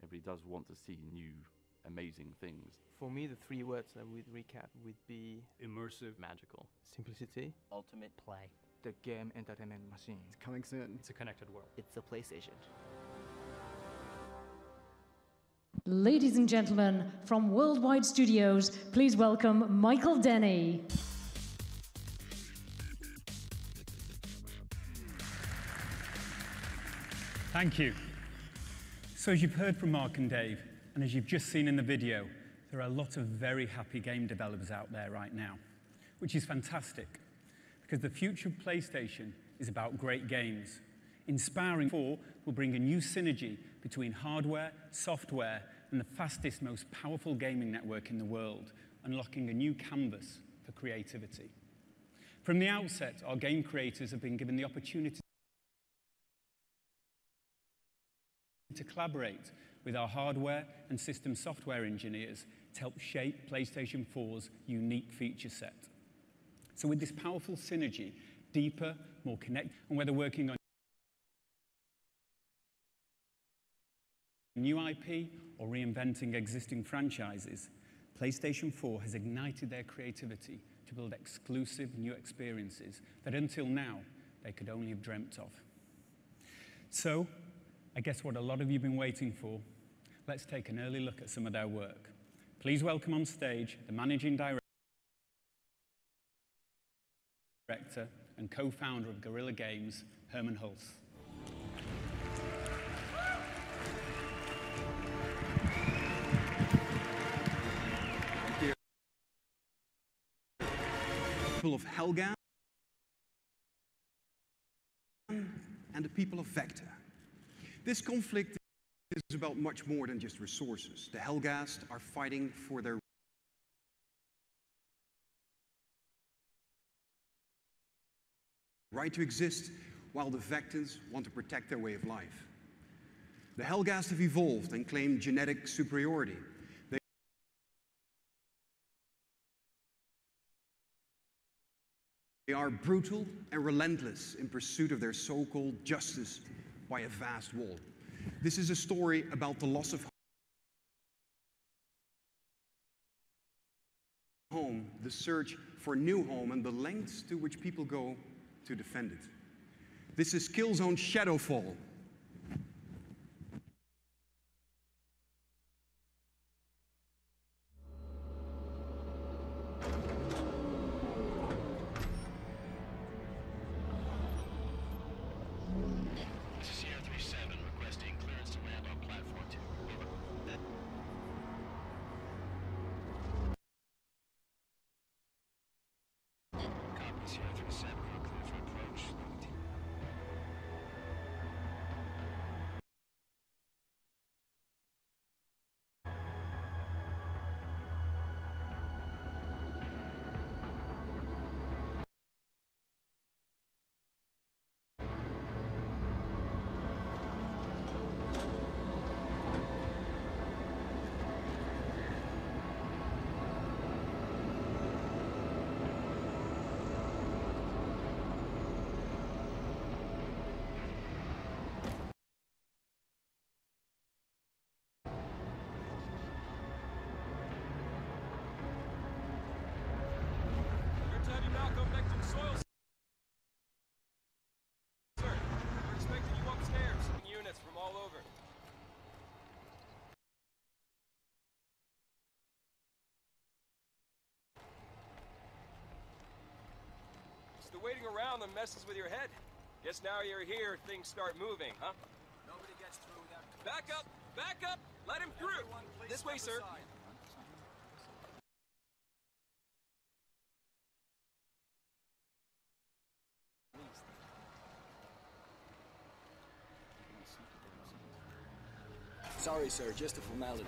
Everybody does want to see new, amazing things. For me, the three words that would recap would be immersive, magical, simplicity, ultimate play. The game entertainment machine. It's coming soon. It's a connected world. It's a PlayStation. Ladies and gentlemen, from Worldwide Studios, please welcome Michael Denny. Thank you. So, as you've heard from Mark and Dave, and as you've just seen in the video, there are a lot of very happy game developers out there right now, which is fantastic because the future of PlayStation is about great games. Inspiring 4 will bring a new synergy between hardware, software, and the fastest, most powerful gaming network in the world, unlocking a new canvas for creativity. From the outset, our game creators have been given the opportunity to collaborate with our hardware and system software engineers to help shape PlayStation 4's unique feature set. So, with this powerful synergy, deeper, more connected, and whether working on new IP or reinventing existing franchises, PlayStation 4 has ignited their creativity to build exclusive new experiences that until now they could only have dreamt of. So, I guess what a lot of you have been waiting for, let's take an early look at some of their work. Please welcome on stage the managing director and co-founder of Guerrilla Games, Hermen Hulst. people of Helghan and the people of Vekta. This conflict is about much more than just resources. The Helghast are fighting for their right to exist, while the Vektans want to protect their way of life. The Helghast have evolved and claim genetic superiority. They are brutal and relentless in pursuit of their so called justice by a vast wall. This is a story about the loss of home, the search for a new home, and the lengths to which people go to defend it. This is Killzone Shadowfall. Waiting around that messes with your head. Guess now you're here, things start moving, huh? Nobody gets through without. Back up! Back up! Let him through! This way, sir. Sorry, sir, just a formality.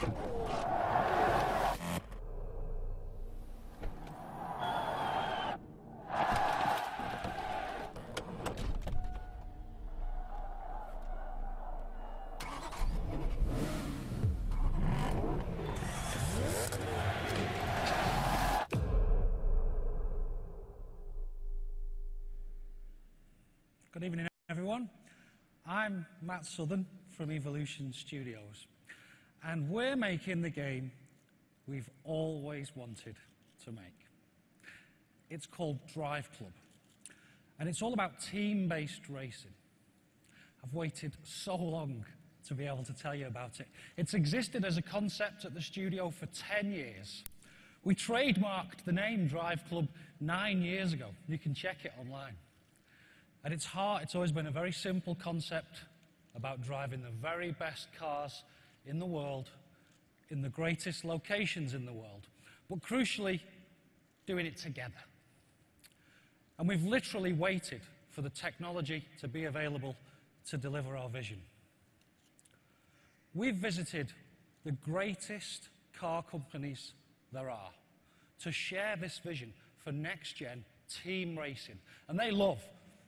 Good evening, everyone. I'm Matt Southern from Evolution Studios, and we're making the game we've always wanted to make. It's called Drive Club, and it's all about team based racing. I've waited so long to be able to tell you about it. It's existed as a concept at the studio for 10 years. We trademarked the name Drive Club nine years ago. You can check it online. At its heart, it's always been a very simple concept about driving the very best cars in the world, in the greatest locations in the world, but crucially, doing it together. And we've literally waited for the technology to be available to deliver our vision. We've visited the greatest car companies there are to share this vision for next gen team racing. And they love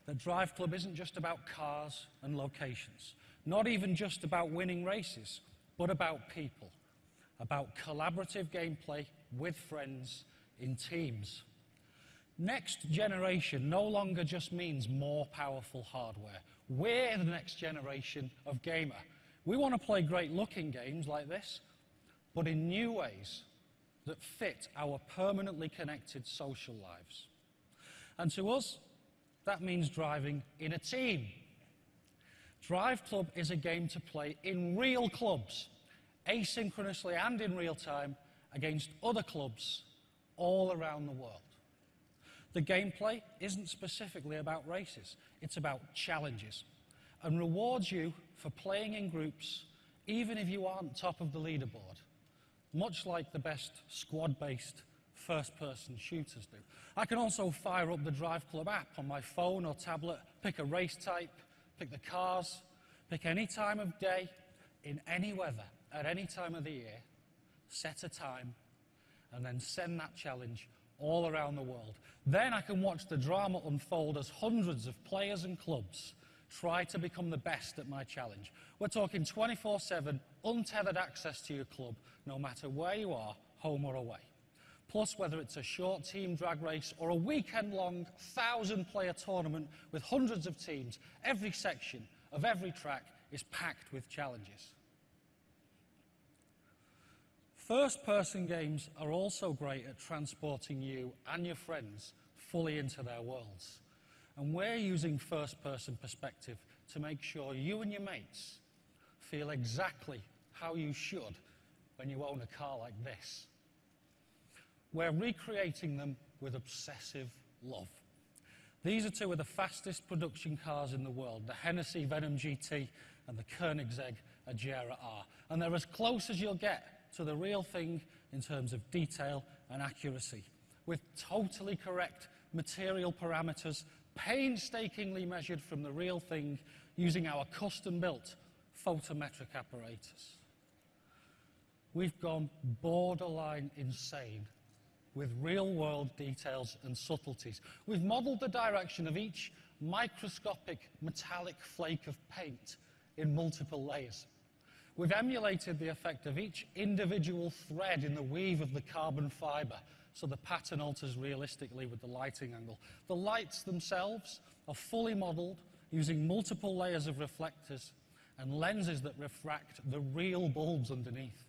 that Drive Club isn't just about cars and locations, not even just about winning races, but about people, about collaborative gameplay with friends in teams. Next generation no longer just means more powerful hardware. We're the next generation of gamer. We want to play great looking games like this, but in new ways that fit our permanently connected social lives. And to us, that means driving in a team. Drive Club is a game to play in real clubs, asynchronously and in real time, against other clubs all around the world. The gameplay isn't specifically about races, it's about challenges and rewards you for playing in groups even if you aren't top of the leaderboard, much like the best squad based first person shooters do. I can also fire up the Drive Club app on my phone or tablet, pick a race type, pick the cars, pick any time of day, in any weather, at any time of the year, set a time, and then send that challenge all around the world. Then I can watch the drama unfold as hundreds of players and clubs try to become the best at my challenge. We're talking 24 7, untethered access to your club, no matter where you are, home or away. Plus, whether it's a short team drag race or a weekend long, thousand player tournament with hundreds of teams, every section of every track is packed with challenges. First person games are also great at transporting you and your friends fully into their worlds. And we're using first person perspective to make sure you and your mates feel exactly how you should when you own a car like this. We're recreating them with obsessive love. These are two of the fastest production cars in the world, the Hennessy Venom GT and the Koenigsegg Agera R. And they're as close as you'll get to the real thing in terms of detail and accuracy, with totally correct material parameters painstakingly measured from the real thing using our custom-built photometric apparatus. We've gone borderline insane with real-world details and subtleties. We've modeled the direction of each microscopic metallic flake of paint in multiple layers. We've emulated the effect of each individual thread in the weave of the carbon fiber so the pattern alters realistically with the lighting angle. The lights themselves are fully modeled using multiple layers of reflectors and lenses that refract the real bulbs underneath.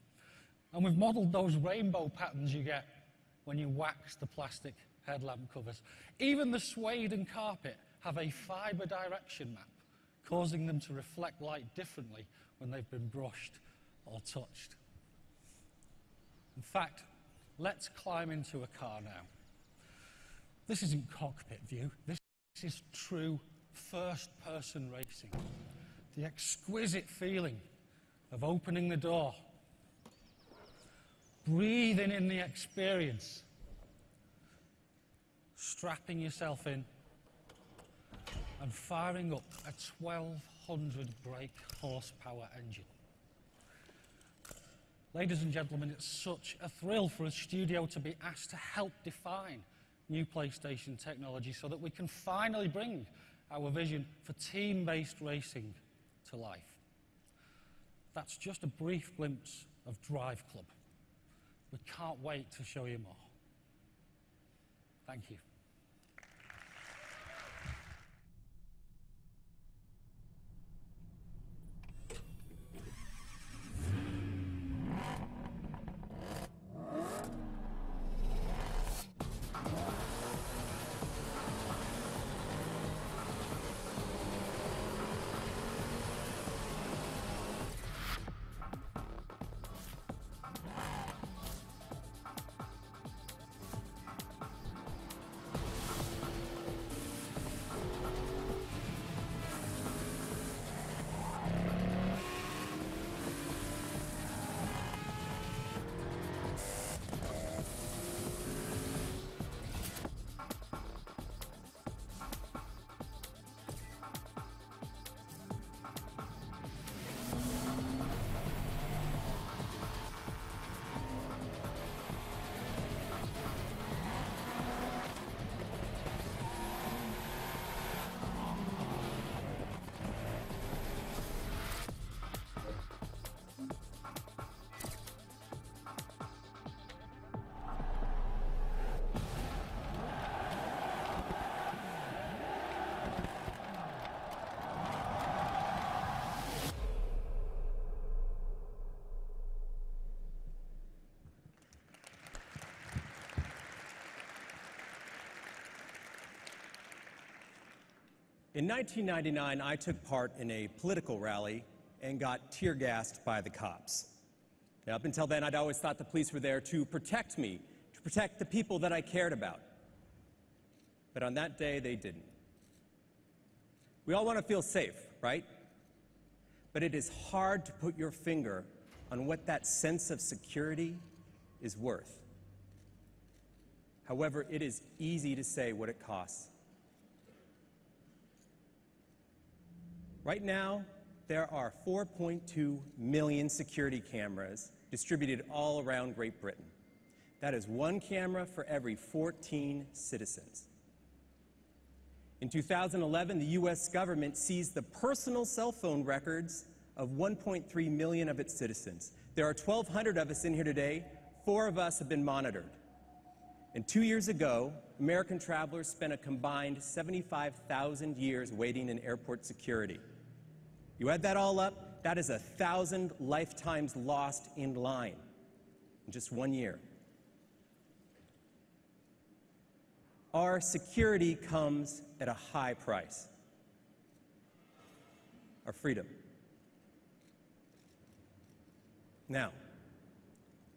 And we've modeled those rainbow patterns you get when you wax the plastic headlamp covers. Even the suede and carpet have a fiber direction map, causing them to reflect light differently when they've been brushed or touched. In fact, let's climb into a car now. This isn't cockpit view, this is true first person racing. The exquisite feeling of opening the door breathing in the experience, strapping yourself in, and firing up a 1200 brake horsepower engine. Ladies and gentlemen, it's such a thrill for a studio to be asked to help define new PlayStation technology so that we can finally bring our vision for team based racing to life. That's just a brief glimpse of Drive Club. We can't wait to show you more. Thank you. In 1999, I took part in a political rally and got tear gassed by the cops. Now, up until then, I'd always thought the police were there to protect me, to protect the people that I cared about. But on that day, they didn't. We all want to feel safe, right? But it is hard to put your finger on what that sense of security is worth. However, it is easy to say what it costs. Right now, there are 4.2 million security cameras distributed all around Great Britain. That is one camera for every 14 citizens. In 2011, the US government seized the personal cell phone records of 1.3 million of its citizens. There are 1,200 of us in here today. Four of us have been monitored. And two years ago, American travelers spent a combined 75,000 years waiting in airport security. You add that all up, that is a thousand lifetimes lost in line in just one year. Our security comes at a high price our freedom. Now,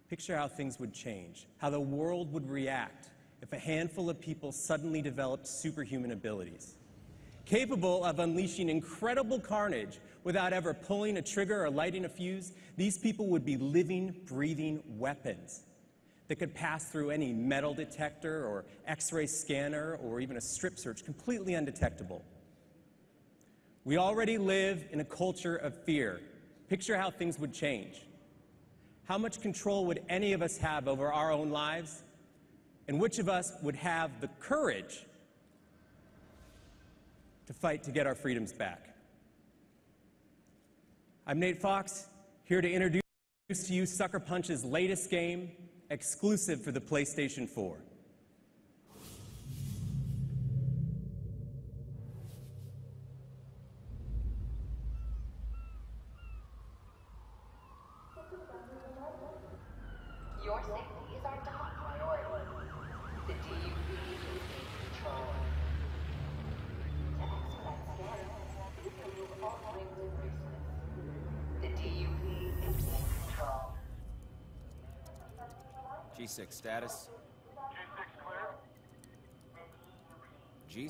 picture how things would change, how the world would react if a handful of people suddenly developed superhuman abilities, capable of unleashing incredible carnage without ever pulling a trigger or lighting a fuse. These people would be living, breathing weapons that could pass through any metal detector or x ray scanner or even a strip search completely undetectable. We already live in a culture of fear. Picture how things would change. How much control would any of us have over our own lives? And which of us would have the courage to fight to get our freedoms back? I'm Nate Fox, here to introduce to you Sucker Punch's latest game, exclusive for the PlayStation 4.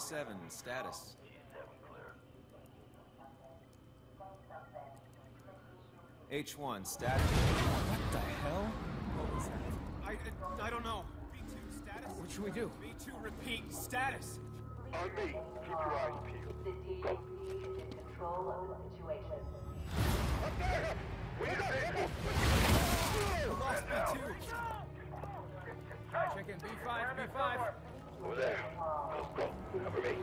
27, status. H1, status. What the hell? What was that? I, I, I don't know. B2, status. What should we do? B2, repeat, status. On me. Keep your eyes peeled. The DUP is in control of the situation. Up there! We got him! Lost B2. Check in B5, B5. Over there. Go, go. Cover me.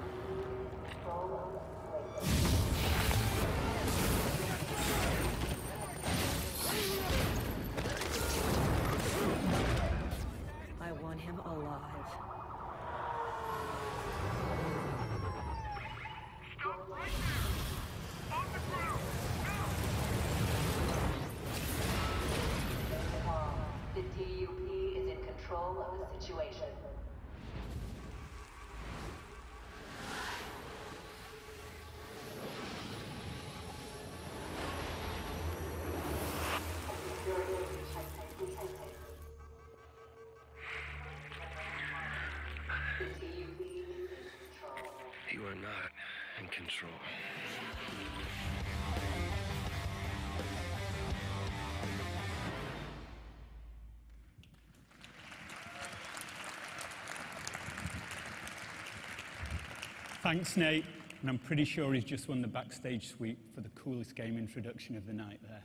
Thanks, Nate. And I'm pretty sure he's just won the backstage sweep for the coolest game introduction of the night there.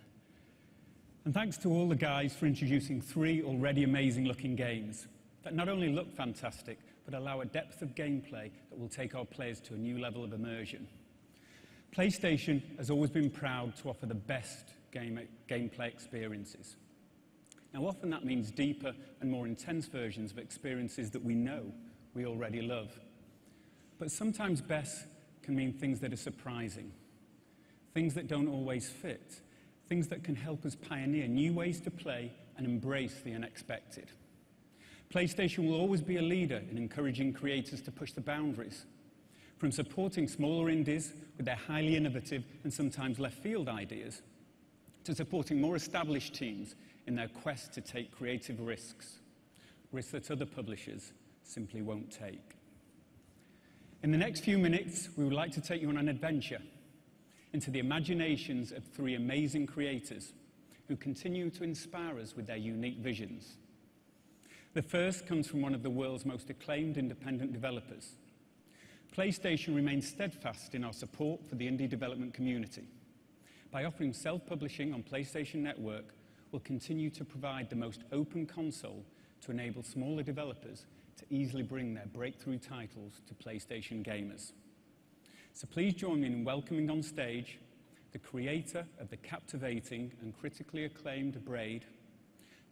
And thanks to all the guys for introducing three already amazing looking games that not only look fantastic, but allow a depth of gameplay that will take our players to a new level of immersion. PlayStation has always been proud to offer the best game, gameplay experiences. Now, often that means deeper and more intense versions of experiences that we know we already love. But sometimes best can mean things that are surprising, things that don't always fit, things that can help us pioneer new ways to play and embrace the unexpected. PlayStation will always be a leader in encouraging creators to push the boundaries, from supporting smaller indies with their highly innovative and sometimes left field ideas, to supporting more established teams in their quest to take creative risks, risks that other publishers simply won't take. In the next few minutes, we would like to take you on an adventure into the imaginations of three amazing creators who continue to inspire us with their unique visions. The first comes from one of the world's most acclaimed independent developers. PlayStation remains steadfast in our support for the indie development community. By offering self-publishing on PlayStation Network, we'll continue to provide the most open console to enable smaller developers to easily bring their breakthrough titles to PlayStation gamers. So please join me in welcoming on stage the creator of the captivating and critically acclaimed Braid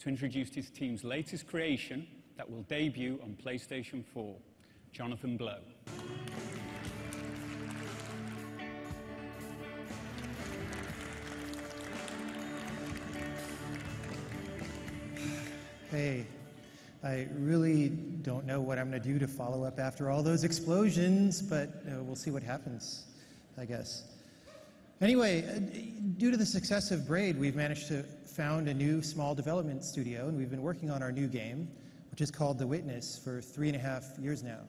to introduce his team's latest creation that will debut on PlayStation 4, Jonathan Blow. Hey, I really don't know what I'm going to do to follow up after all those explosions, but uh, we'll see what happens, I guess. Anyway, uh, due to the success of Braid, we've managed to found a new small development studio, and we've been working on our new game, which is called The Witness, for three and a half years now.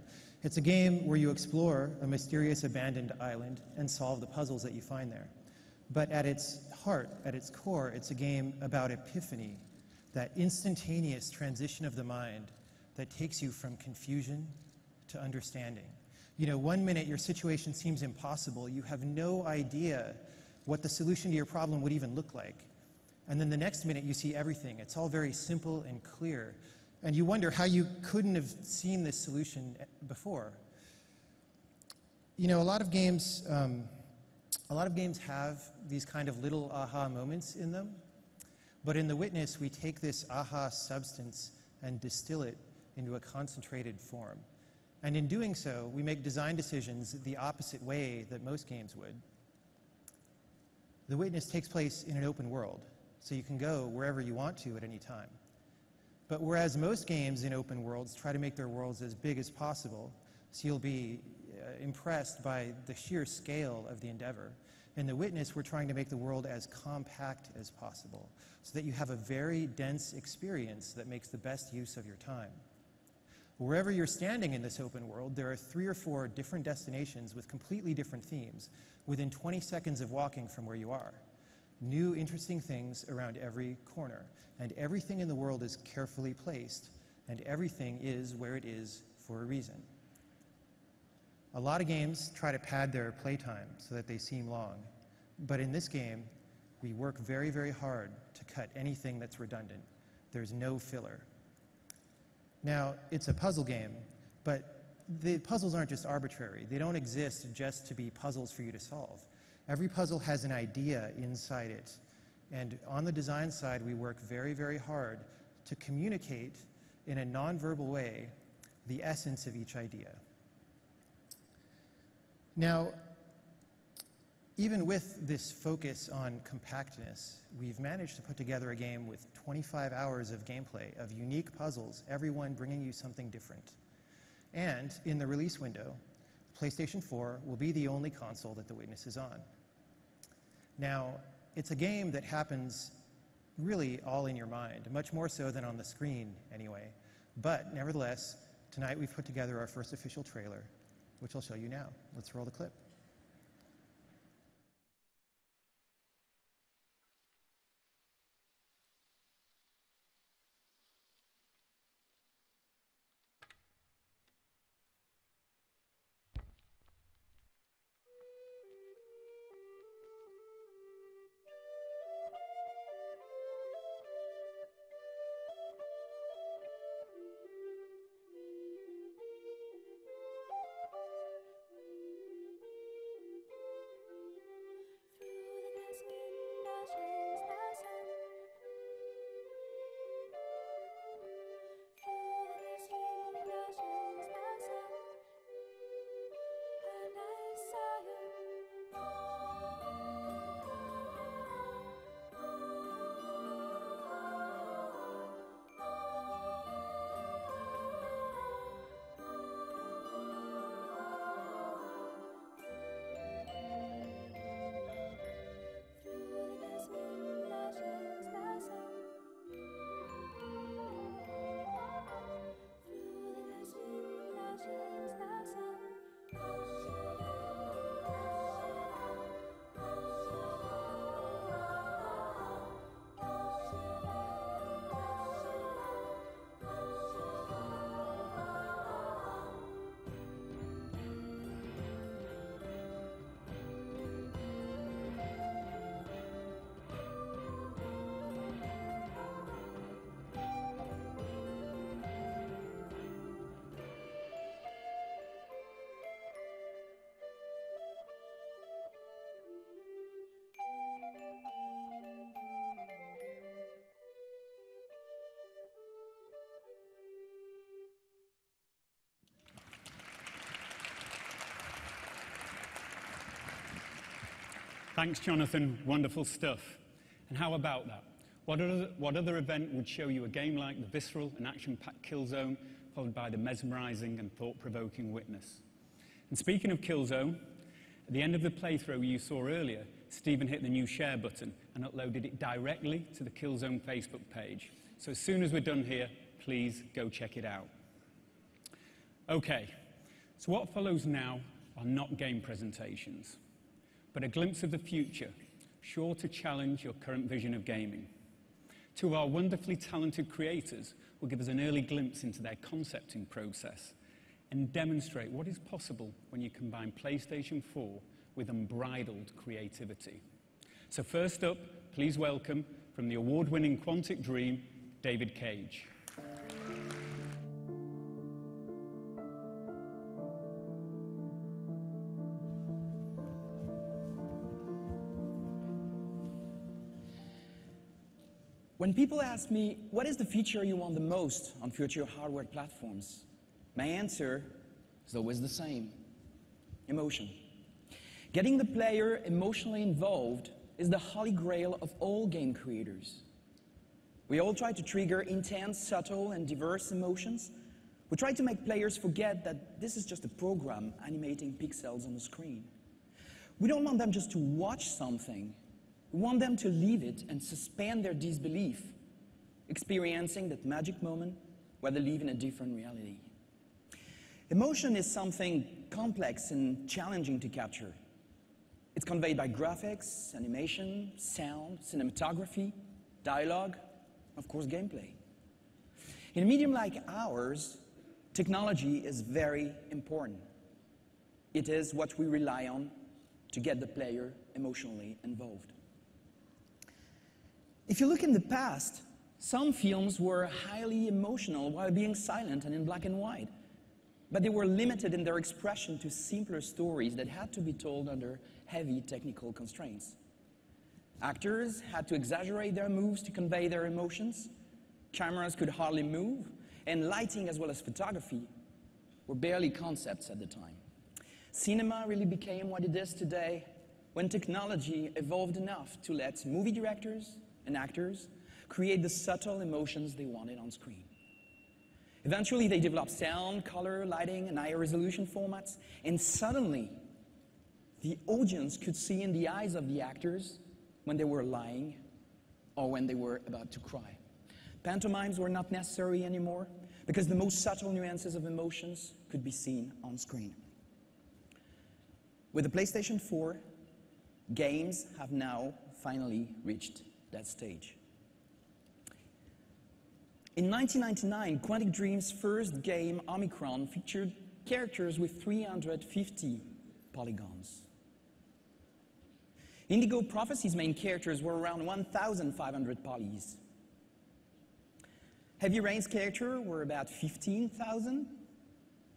It's a game where you explore a mysterious abandoned island and solve the puzzles that you find there. But at its heart, at its core, it's a game about epiphany, that instantaneous transition of the mind that takes you from confusion to understanding. You know, one minute your situation seems impossible, you have no idea what the solution to your problem would even look like. And then the next minute you see everything. It's all very simple and clear. And you wonder how you couldn't have seen this solution before. You know, a lot of games, um, a lot of games have these kind of little aha moments in them. But in The Witness, we take this aha substance and distill it into a concentrated form. And in doing so, we make design decisions the opposite way that most games would. The Witness takes place in an open world, so you can go wherever you want to at any time. But whereas most games in open worlds try to make their worlds as big as possible, so you'll be uh, impressed by the sheer scale of the endeavor. In The Witness, we're trying to make the world as compact as possible so that you have a very dense experience that makes the best use of your time. Wherever you're standing in this open world, there are three or four different destinations with completely different themes within 20 seconds of walking from where you are. New interesting things around every corner, and everything in the world is carefully placed, and everything is where it is for a reason. A lot of games try to pad their playtime so that they seem long, but in this game, we work very, very hard to cut anything that's redundant. There's no filler. Now, it's a puzzle game, but the puzzles aren't just arbitrary. They don't exist just to be puzzles for you to solve. Every puzzle has an idea inside it. And on the design side, we work very, very hard to communicate in a nonverbal way the essence of each idea. Now, even with this focus on compactness, we've managed to put together a game with 25 hours of gameplay of unique puzzles, every one bringing you something different. And in the release window, PlayStation 4 will be the only console that The Witness is on. Now, it's a game that happens really all in your mind, much more so than on the screen, anyway. But nevertheless, tonight we've put together our first official trailer, which I'll show you now. Let's roll the clip. Thanks, Jonathan. Wonderful stuff. And how about that? What other, what other event would show you a game like the visceral and action-packed Killzone, followed by the mesmerizing and thought-provoking Witness? And speaking of Killzone, at the end of the playthrough you saw earlier, Stephen hit the new share button and uploaded it directly to the Killzone Facebook page. So as soon as we're done here, please go check it out. Okay, so what follows now are not game presentations but a glimpse of the future, sure to challenge your current vision of gaming. Two of our wonderfully talented creators will give us an early glimpse into their concepting process and demonstrate what is possible when you combine PlayStation 4 with unbridled creativity. So first up, please welcome from the award-winning Quantic Dream, David Cage. When people ask me, what is the feature you want the most on future hardware platforms? My answer is always the same emotion. Getting the player emotionally involved is the holy grail of all game creators. We all try to trigger intense, subtle, and diverse emotions. We try to make players forget that this is just a program animating pixels on the screen. We don't want them just to watch something, we want them to leave it and suspend their disbelief, experiencing that magic moment where they live in a different reality. Emotion is something complex and challenging to capture. It's conveyed by graphics, animation, sound, cinematography, dialogue, of course, gameplay. In a medium like ours, technology is very important. It is what we rely on to get the player emotionally involved. If you look in the past, Some films were highly emotional while being silent and in black and white, but they were limited in their expression to simpler stories that had to be told under heavy technical constraints. Actors had to exaggerate their moves to convey their emotions, cameras could hardly move, and lighting as well as photography were barely concepts at the time. Cinema really became what it is today when technology evolved enough to let movie directors and actors create the subtle emotions they wanted on screen. Eventually, they developed sound, color, lighting, and higher resolution formats, and suddenly, the audience could see in the eyes of the actors when they were lying or when they were about to cry. Pantomimes were not necessary anymore because the most subtle nuances of emotions could be seen on screen. With the PlayStation 4, games have now finally reached that stage. In 1999, Quantic Dream's first game, Omikron, featured characters with 350 polygons. Indigo Prophecy's main characters were around 1,500 polys. Heavy Rain's character were about 15,000,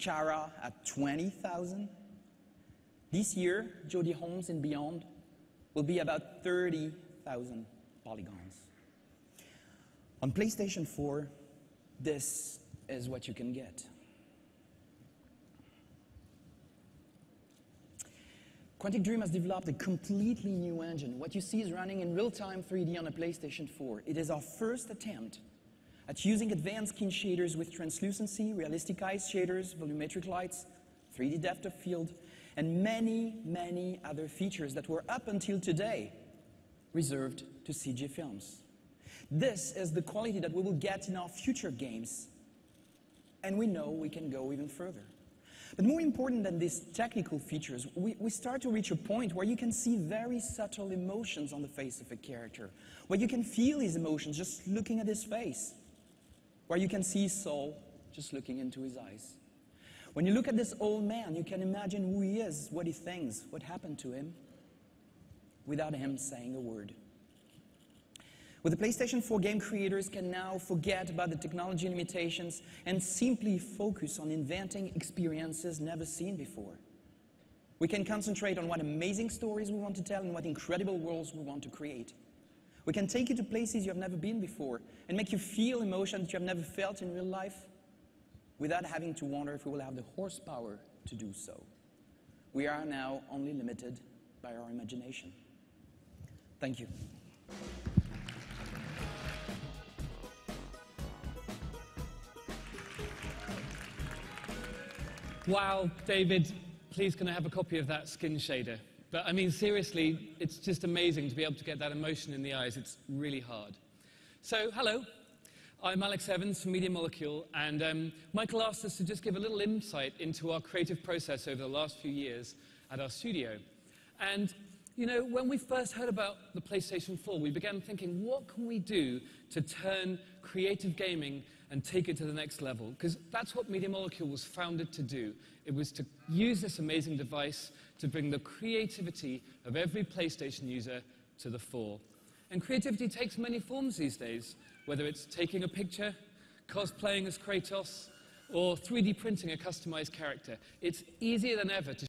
Kara at 20,000. This year, Jodie Holmes and Beyond will be about 30,000 polygons. On PlayStation 4, this is what you can get. Quantic Dream has developed a completely new engine. What you see is running in real-time 3D on a PlayStation 4. It is our first attempt at using advanced skin shaders with translucency, realistic eyes shaders, volumetric lights, 3D depth of field, and many, many other features that were up until today reserved to CG films. This is the quality that we will get in our future games, and we know we can go even further. But more important than these technical features, we, we start to reach a point where you can see very subtle emotions on the face of a character, where you can feel his emotions just looking at his face, where you can see his soul just looking into his eyes. When you look at this old man, you can imagine who he is, what he thinks, what happened to him, without him saying a word. With the PlayStation 4, game creators can now forget about the technology limitations and simply focus on inventing experiences never seen before. We can concentrate on what amazing stories we want to tell and what incredible worlds we want to create. We can take you to places you have never been before and make you feel emotions you have never felt in real life without having to wonder if we will have the horsepower to do so. We are now only limited by our imagination. Thank you. Wow, David, please can I have a copy of that skin shader? But I mean, seriously, it's just amazing to be able to get that emotion in the eyes. It's really hard. So, hello, I'm Alex Evans from Media Molecule, and um, Michael asked us to just give a little insight into our creative process over the last few years at our studio. And, you know, when we first heard about the PlayStation 4, we began thinking, what can we do to turn creative gaming and take it to the next level. Because that's what Media Molecule was founded to do. It was to use this amazing device to bring the creativity of every PlayStation user to the fore. And creativity takes many forms these days, whether it's taking a picture, cosplaying as Kratos, or 3D printing a customized character. It's easier than ever to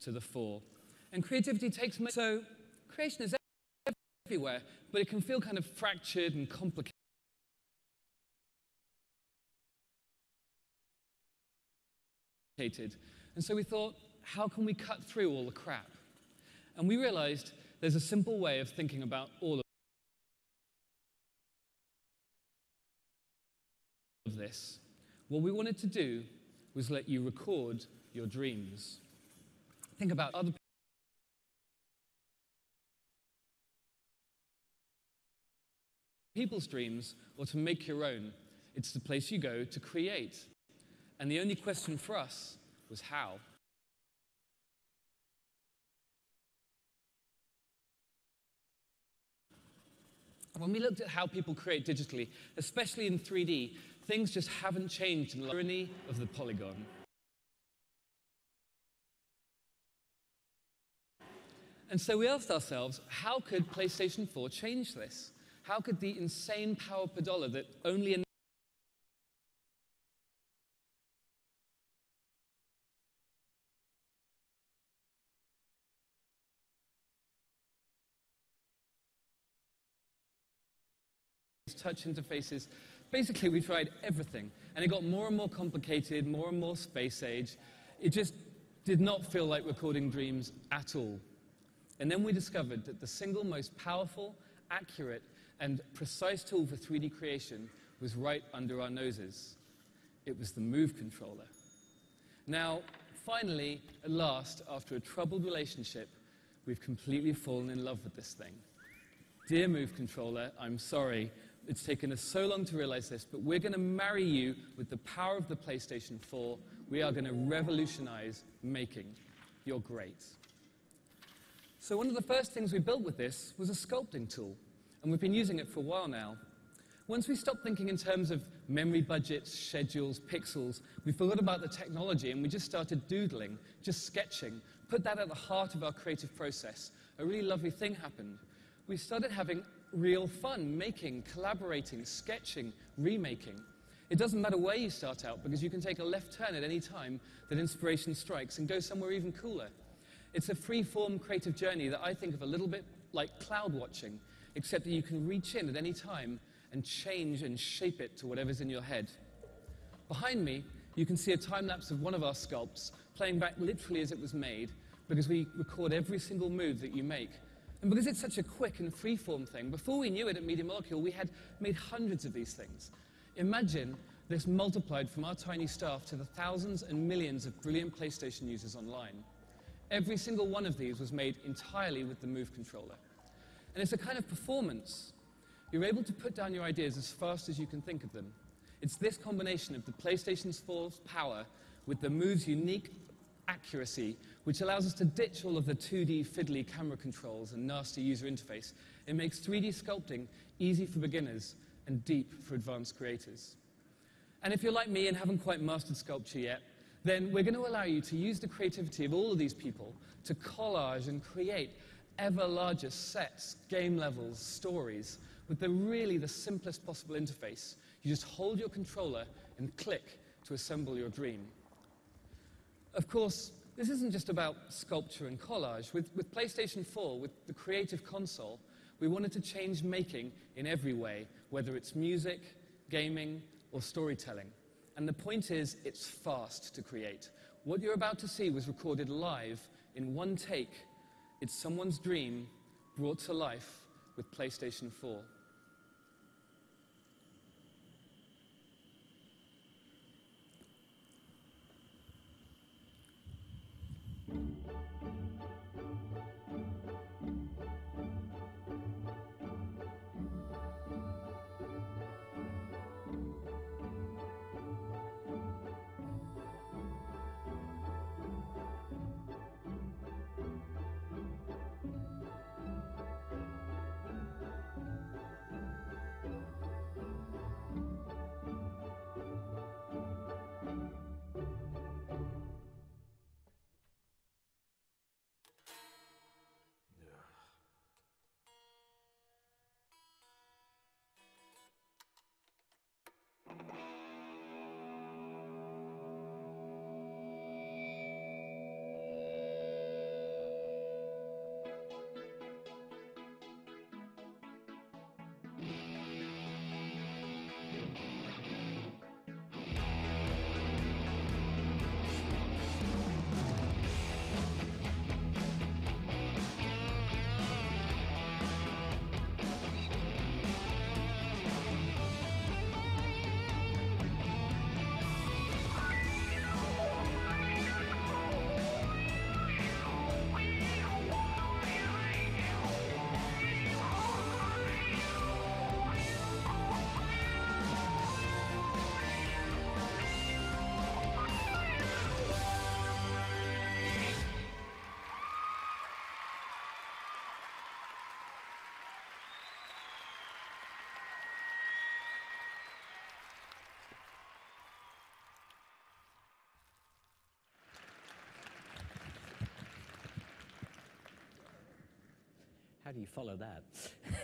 to the fore. And creativity takes so creation is everywhere, but it can feel kind of fractured and complicated. And so we thought, how can we cut through all the crap? And we realized there's a simple way of thinking about all of this. What we wanted to do was let you record your dreams. Think about other people's dreams or to make your own. It's the place you go to create. And the only question for us was how. When we looked at how people create digitally, especially in 3D, things just haven't changed in the irony of the polygon. And so we asked ourselves, how could PlayStation 4 change this? How could the insane power per dollar that only touch interfaces. Basically, we tried everything, and it got more and more complicated, more and more space age. It just did not feel like recording dreams at all. And then we discovered that the single most powerful, accurate, and precise tool for 3D creation was right under our noses. It was the Move controller. Now, finally, at last, after a troubled relationship, we've completely fallen in love with this thing. Dear Move controller, I'm sorry, it's taken us so long to realize this, but we're going to marry you with the power of the PlayStation 4. We are going to revolutionize making. You're great. So, one of the first things we built with this was a sculpting tool, and we've been using it for a while now. Once we stopped thinking in terms of memory budgets, schedules, pixels, we forgot about the technology and we just started doodling, just sketching, put that at the heart of our creative process. A really lovely thing happened. We started having real fun making, collaborating, sketching, remaking. It doesn't matter where you start out because you can take a left turn at any time that inspiration strikes and go somewhere even cooler. It's a free form creative journey that I think of a little bit like cloud watching, except that you can reach in at any time and change and shape it to whatever's in your head. Behind me, you can see a time lapse of one of our sculpts playing back literally as it was made because we record every single move that you make. And because it's such a quick and free-form thing, before we knew it at Media Molecule, we had made hundreds of these things. Imagine this multiplied from our tiny staff to the thousands and millions of brilliant PlayStation users online. Every single one of these was made entirely with the Move controller. And it's a kind of performance. You're able to put down your ideas as fast as you can think of them. It's this combination of the PlayStation 4's power with the Move's unique accuracy, which allows us to ditch all of the 2D fiddly camera controls and nasty user interface. It makes 3D sculpting easy for beginners and deep for advanced creators. And if you're like me and haven't quite mastered sculpture yet, then we're going to allow you to use the creativity of all of these people to collage and create ever larger sets, game levels, stories, with the really the simplest possible interface. You just hold your controller and click to assemble your dream. Of course, this isn't just about sculpture and collage. With, with PlayStation 4, with the Creative Console, we wanted to change making in every way, whether it's music, gaming, or storytelling. And the point is, it's fast to create. What you're about to see was recorded live in one take. It's someone's dream brought to life with PlayStation 4. Do you follow that?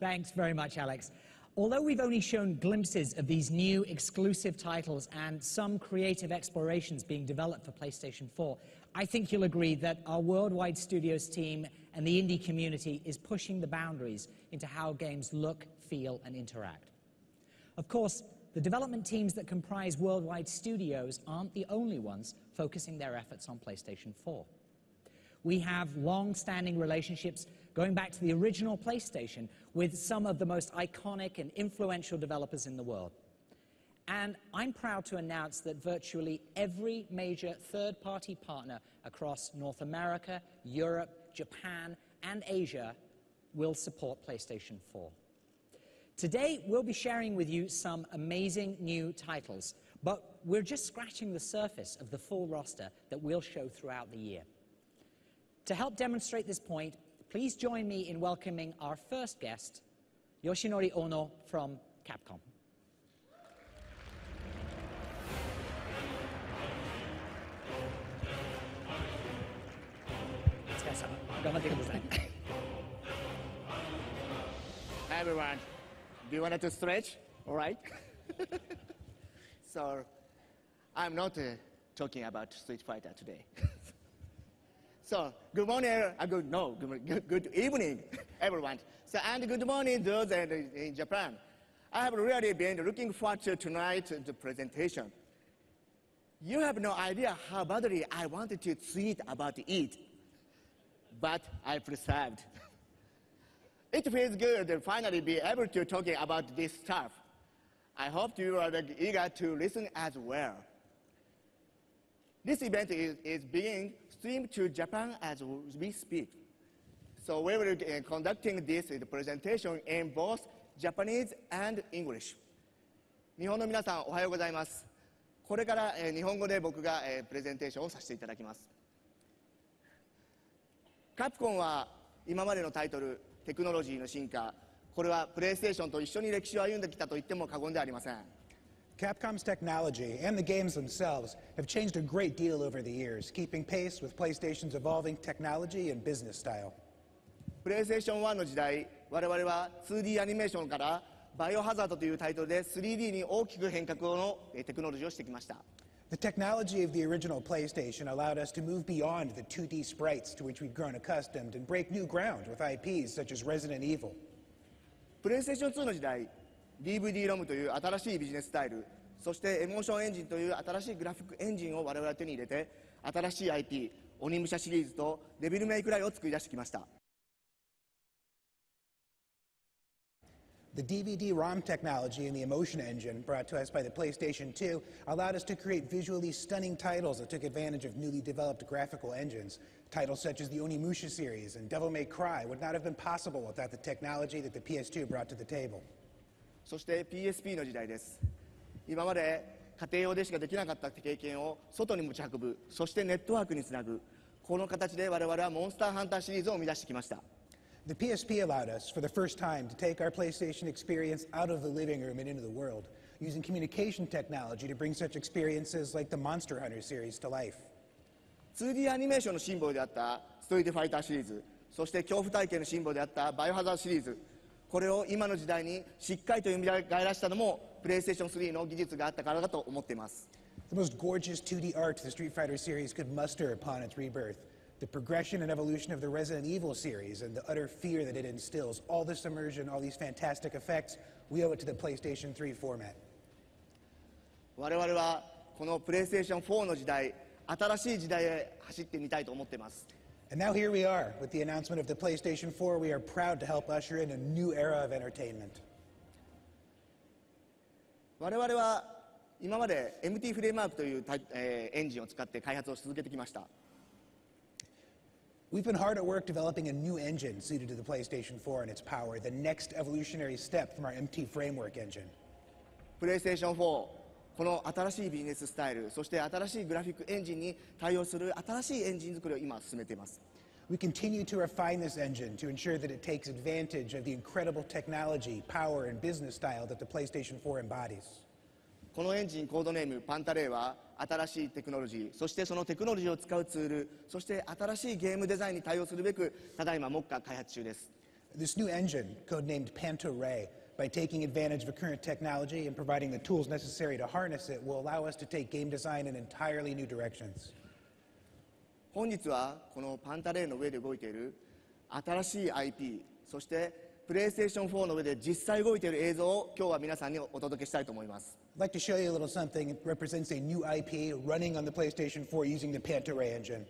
Thanks very much, Alex. Although we've only shown glimpses of these new exclusive titles and some creative explorations being developed for PlayStation 4, I think you'll agree that our worldwide studios team and the indie community is pushing the boundaries into how games look, feel, and interact. Of course, the development teams that comprise worldwide studios aren't the only ones focusing their efforts on PlayStation 4. We have long standing relationships going back to the original PlayStation with some of the most iconic and influential developers in the world. And I'm proud to announce that virtually every major third party partner across North America, Europe, Japan, and Asia will support PlayStation 4. Today, we'll be sharing with you some amazing new titles, but we're just scratching the surface of the full roster that we'll show throughout the year. To help demonstrate this point, Please join me in welcoming our first guest, Yoshinori Ono from Capcom. Hi everyone. Do you want to stretch? All right. so, I'm not uh, talking about Street Fighter today. so, good morning. Uh, good no, good, good, evening, everyone. So, and good morning those in, Japan. I have really been looking forward to tonight's presentation. You have no idea how badly I wanted to tweet about it, but I persevered. It feels good to finally be able to talk about this stuff. I hope you are eager to listen as well. This event is, is being streamed to Japan as we speak. So we will be conducting this presentation in both Japanese and English. 日本の皆さんおはようございます。これから、日本語で僕が、プレゼンテーションをさせていただきます。カプコンは今までのタイトルテクノロジーの進化これはプレイステーションと一緒に歴史を歩んできたと言っても過言ではありません Capcom's technology and the games themselves have changed a great deal over the years, keeping pace with PlayStation's evolving technology and business style. プレイステーション1の時代我々は 2D アニメーションからバイオハザードというタイトルで 3D に大きく変革のえーテクノロジーをしてきました The technology of the original PlayStation allowed us to move beyond the 2D sprites to which we'd grown accustomed and break new ground with IPs such as Resident Evil. プレイステーション2の時代 DVD ロムという新しいビジネススタイルそしてエモーションエンジンという新しいグラフィックエンジンを我々は手に入れて新しい IP 鬼武者シリーズとデビルメイクライを作り出してきました The DVD ROM technology and the Emotion Engine, brought to us by the PlayStation 2, allowed us to create visually stunning titles that took advantage of newly developed graphical engines. Titles such as the Onimusha series and Devil May Cry would not have been possible without the technology that the PS2 brought to the table. そして PSP の時代です今まで家庭用でしかできなかった経験を外に持ち運ぶそしてネットワークにつなぐこの形で我々はモンスターハンターシリーズを生み出してきました The PSP allowed us, for the first time, to take our PlayStation experience out of the living room and into the world, using communication technology to bring such experiences like the Monster Hunter series to life. 2D アニメーションのシンボルであったストリートファイターシリーズそして恐怖体験のシンボルであったバイオハザードシリーズこれを今の時代にしっかりと読み返らしたのもプレイステーション3の技術があったからだと思っています The most gorgeous 2D art the Street Fighter series could muster upon its rebirth. The progression and evolution of the Resident Evil series and the utter fear that it instills, all this immersion, all these fantastic effects, we owe it to the PlayStation 3 format. 我々はこのプレイステーション4の時代新しい時代へ走ってみたいと思っています And now here we are. With the announcement of the PlayStation 4, we are proud to help usher in a new era of entertainment. 我々は今まで MT フレームワークというタイ、えーエンジンを使って開発をし続けてきました We've been hard at work developing a new engine suited to the PlayStation 4 and its power, the next evolutionary step from our MT framework engine. プレイステーション4 この新しいビジネススタイルそして新しいグラフィックエンジンに対応する新しいエンジン作りを今進めています We continue to refine this engine to ensure that it takes advantage of the incredible technology, power, and business style that the PlayStation 4 embodies. このエンジンコードネームパンタレイは新しいテクノロジーそしてそのテクノロジーを使うツールそして新しいゲームデザインに対応するべくただいま目下開発中です This new engine, codenamed Panta Ray, by taking advantage of current technology and providing the tools necessary to harness it will allow us to take game design in entirely new directions. 本日はこのパンタレーの上で動いている新しい IP そしてプレイステーション4の上で実際動いている映像を今日は皆さんにお届けしたいと思います。I'd like to show you a little something. that represents a new IP running on the PlayStation 4 using the Panta Rhei engine.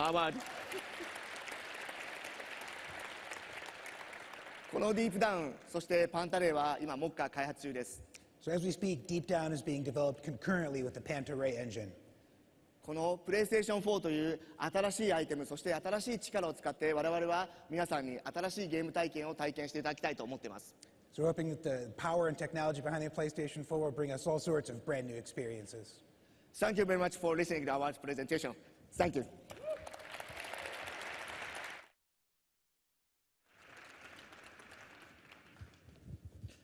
Harvard このディープダウンそしてパンタレーは今目下開発中です So as we speak, Deep Down is being developed concurrently with the Panta Ray engine. このプレイステーション4という新しいアイテムそして新しい力を使って我々は皆さんに新しいゲーム体験を体験していただきたいと思っています So we're hoping that the power and technology behind the PlayStation 4 will bring us all sorts of brand new experiences. Thank you very much for listening to our presentation. Thank you.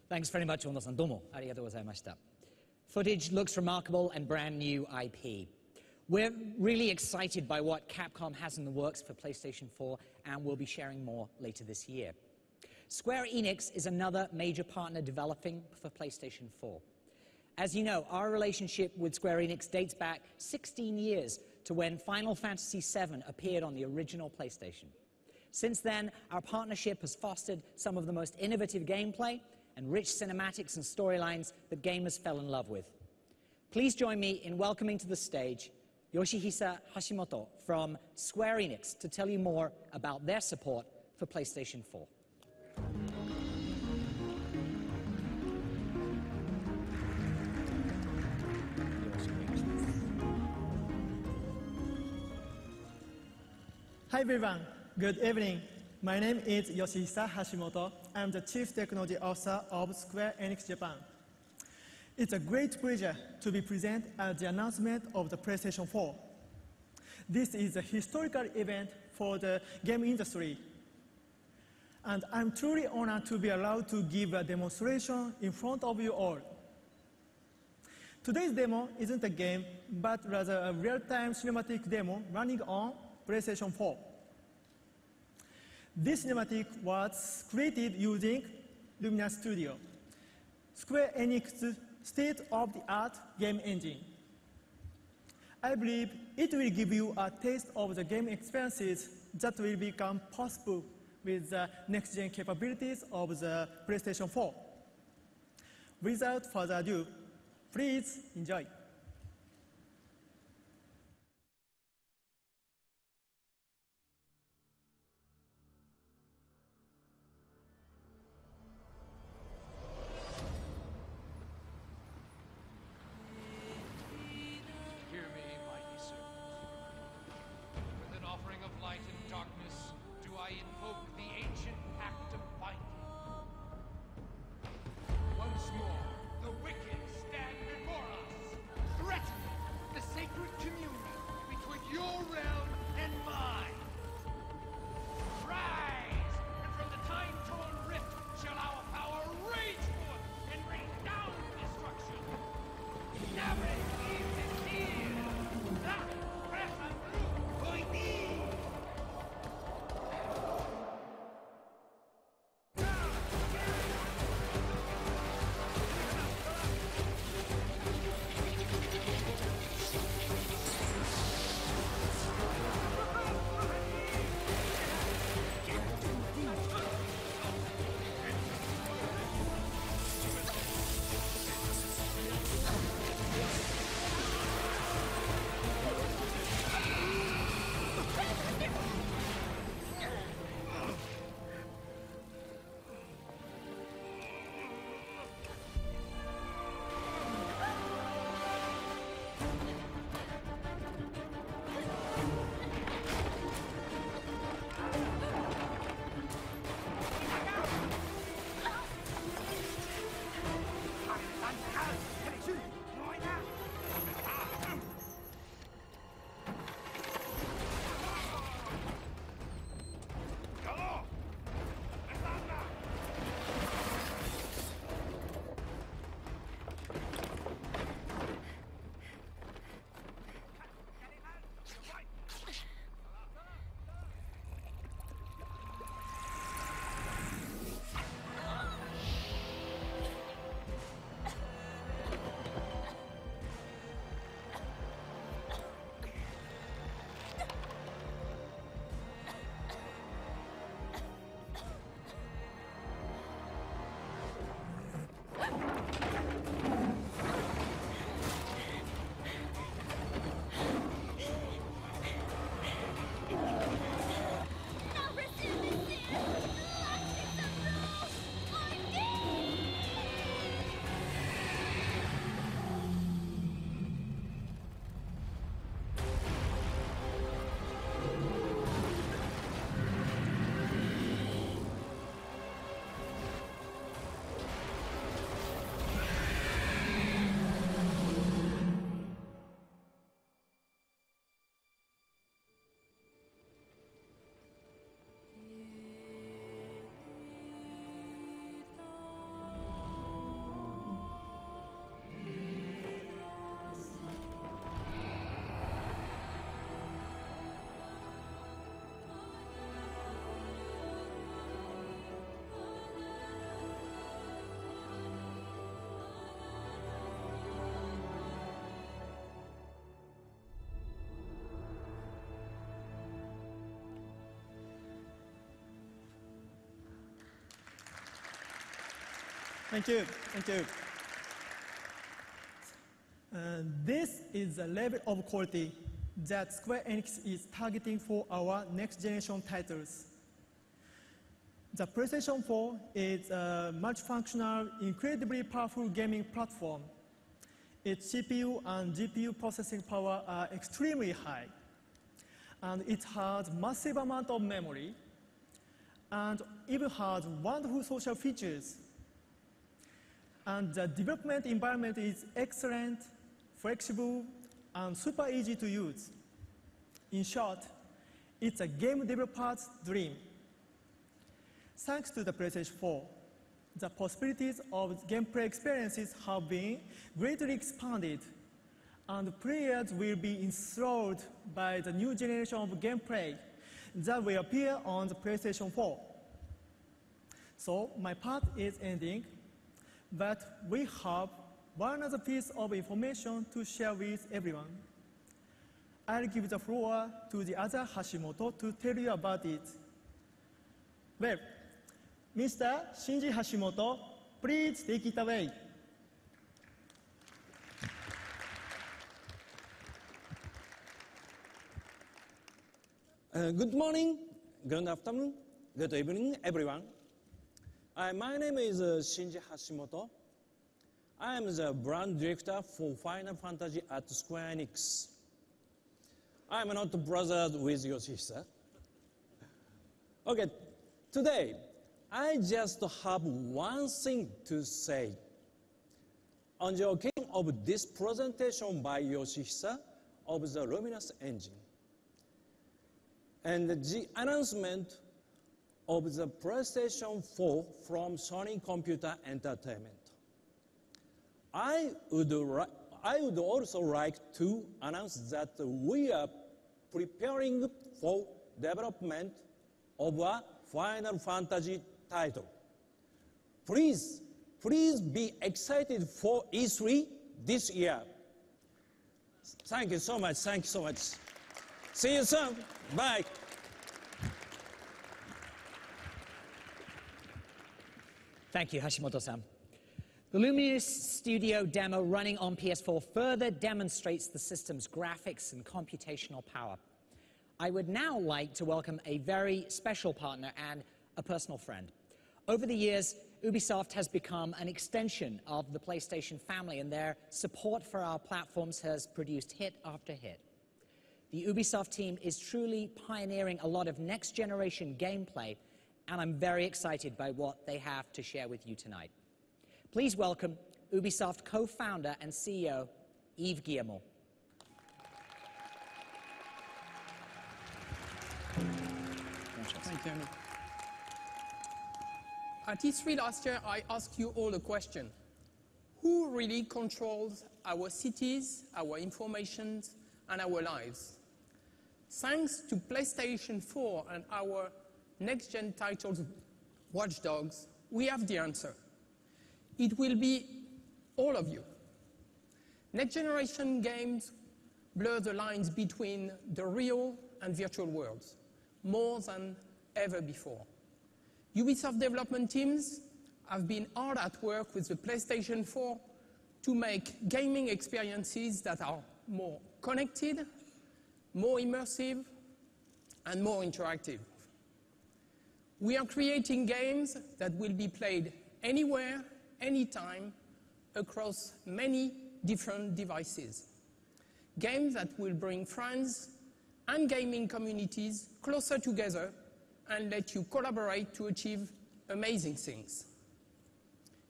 Thanks very much, Ono-san. Domo. Arigatou gozaimashita. Footage looks remarkable and brand new IP. We're really excited by what Capcom has in the works for PlayStation 4, and we'll be sharing more later this year. Square Enix is another major partner developing for PlayStation 4. As you know, our relationship with Square Enix dates back 16 years to when Final Fantasy VII appeared on the original PlayStation. Since then, our partnership has fostered some of the most innovative gameplay and rich cinematics and storylines that gamers fell in love with. Please join me in welcoming to the stage Yoshihisa Hashimoto from Square Enix to tell you more about their support for PlayStation 4. Hi everyone, good evening. My name is Yoshihisa Hashimoto. I'm the Chief Technology Officer of Square Enix Japan. It's a great pleasure to be present at the announcement of the PlayStation 4. This is a historical event for the game industry. And I'm truly honored to be allowed to give a demonstration in front of you all. Today's demo isn't a game, but rather a real-time cinematic demo running on PlayStation 4. This cinematic was created using Luminous Studio, Square Enix's state-of-the-art game engine. I believe it will give you a taste of the game experiences that will become possible with the next-gen capabilities of the PlayStation 4. Without further ado, please enjoy. Thank you. Thank you. And this is the level of quality that Square Enix is targeting for our next generation titles. The PlayStation 4 is a multifunctional, incredibly powerful gaming platform. Its CPU and GPU processing power are extremely high. And it has massive amount of memory and even has wonderful social features. And the development environment is excellent, flexible, and super easy to use. In short, it's a game developer's dream. Thanks to the PlayStation 4, the possibilities of gameplay experiences have been greatly expanded, and players will be enthralled by the new generation of gameplay that will appear on the PlayStation 4. So my part is ending, but we have one other piece of information to share with everyone. I'll give the floor to the other Hashimoto to tell you about it. Well, Mr. Shinji Hashimoto, please take it away. Uh, good morning, good afternoon, good evening, everyone. Uh, my name is uh, Shinji Hashimoto. I am the brand director for Final Fantasy at Square Enix. I am not brothers with Yoshihisa. Okay, today I just have one thing to say. On the occasion of this presentation by Yoshihisa of the Luminous engine, and the announcement of the PlayStation 4 from Sony Computer Entertainment. I would, I would also like to announce that we are preparing for development of a Final Fantasy title. Please, please be excited for E3 this year. Thank you so much. Thank you so much. See you soon. Bye. Thank you, Hashimoto-san. The Luminous Studio demo running on PS4 further demonstrates the system's graphics and computational power. I would now like to welcome a very special partner and a personal friend. Over the years, Ubisoft has become an extension of the PlayStation family, and their support for our platforms has produced hit after hit. The Ubisoft team is truly pioneering a lot of next generation gameplay, and I'm very excited by what they have to share with you tonight. Please welcome Ubisoft co founder and CEO Yves Guillemot. Thank you. At E3 last year, I asked you all a question. Who really controls our cities, our information, and our lives? Thanks to PlayStation 4 and our next-gen titles, Watch Dogs, we have the answer. It will be all of you. Next-generation games blur the lines between the real and virtual worlds more than ever before. Ubisoft development teams have been hard at work with the PlayStation 4 to make gaming experiences that are more connected, more immersive, and more interactive. We are creating games that will be played anywhere, anytime, across many different devices. Games that will bring friends and gaming communities closer together and let you collaborate to achieve amazing things.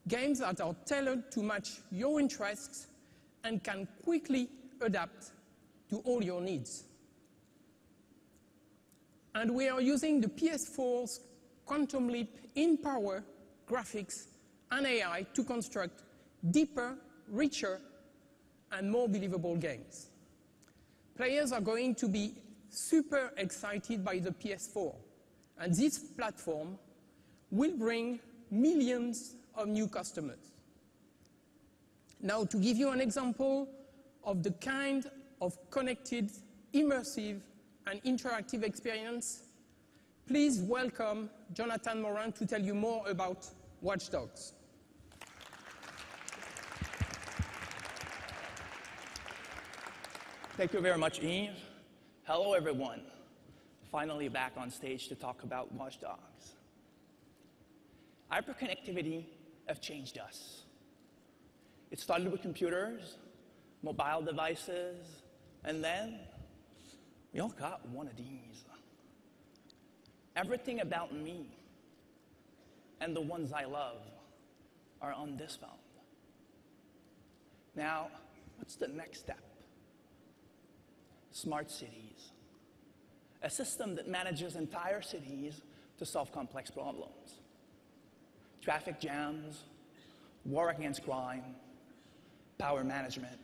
Games that are tailored to match your interests and can quickly adapt to all your needs. And we are using the PS4's Quantum Leap in power, graphics, and AI to construct deeper, richer, and more believable games. Players are going to be super excited by the PS4, and this platform will bring millions of new customers. Now, to give you an example of the kind of connected, immersive, and interactive experience, Please welcome Jonathan Morin to tell you more about Watch Dogs. Thank you very much, Yves. Hello, everyone. Finally back on stage to talk about Watch Dogs. Hyperconnectivity have changed us. It started with computers, mobile devices, and then we all got one of these. Everything about me and the ones I love are on this phone. Now, what's the next step? Smart cities. A system that manages entire cities to solve complex problems. Traffic jams, war against crime, power management.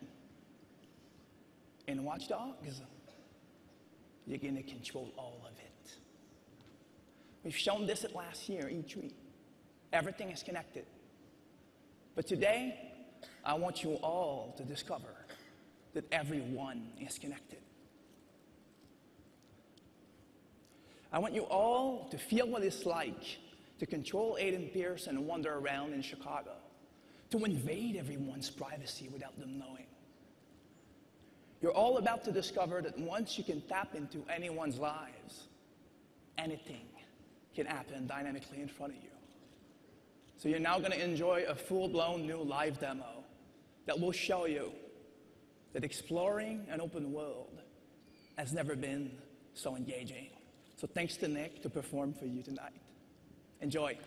In Watch Dogs, you're to control all of it. We've shown this at last year, each week. Everything is connected. But today, I want you all to discover that everyone is connected. I want you all to feel what it's like to control Aiden Pearce and wander around in Chicago, to invade everyone's privacy without them knowing. You're all about to discover that once you can tap into anyone's lives, anything can happen dynamically in front of you. So you're now going to enjoy a full-blown new live demo that will show you that exploring an open world has never been so engaging. So thanks to Nick to perform for you tonight. Enjoy.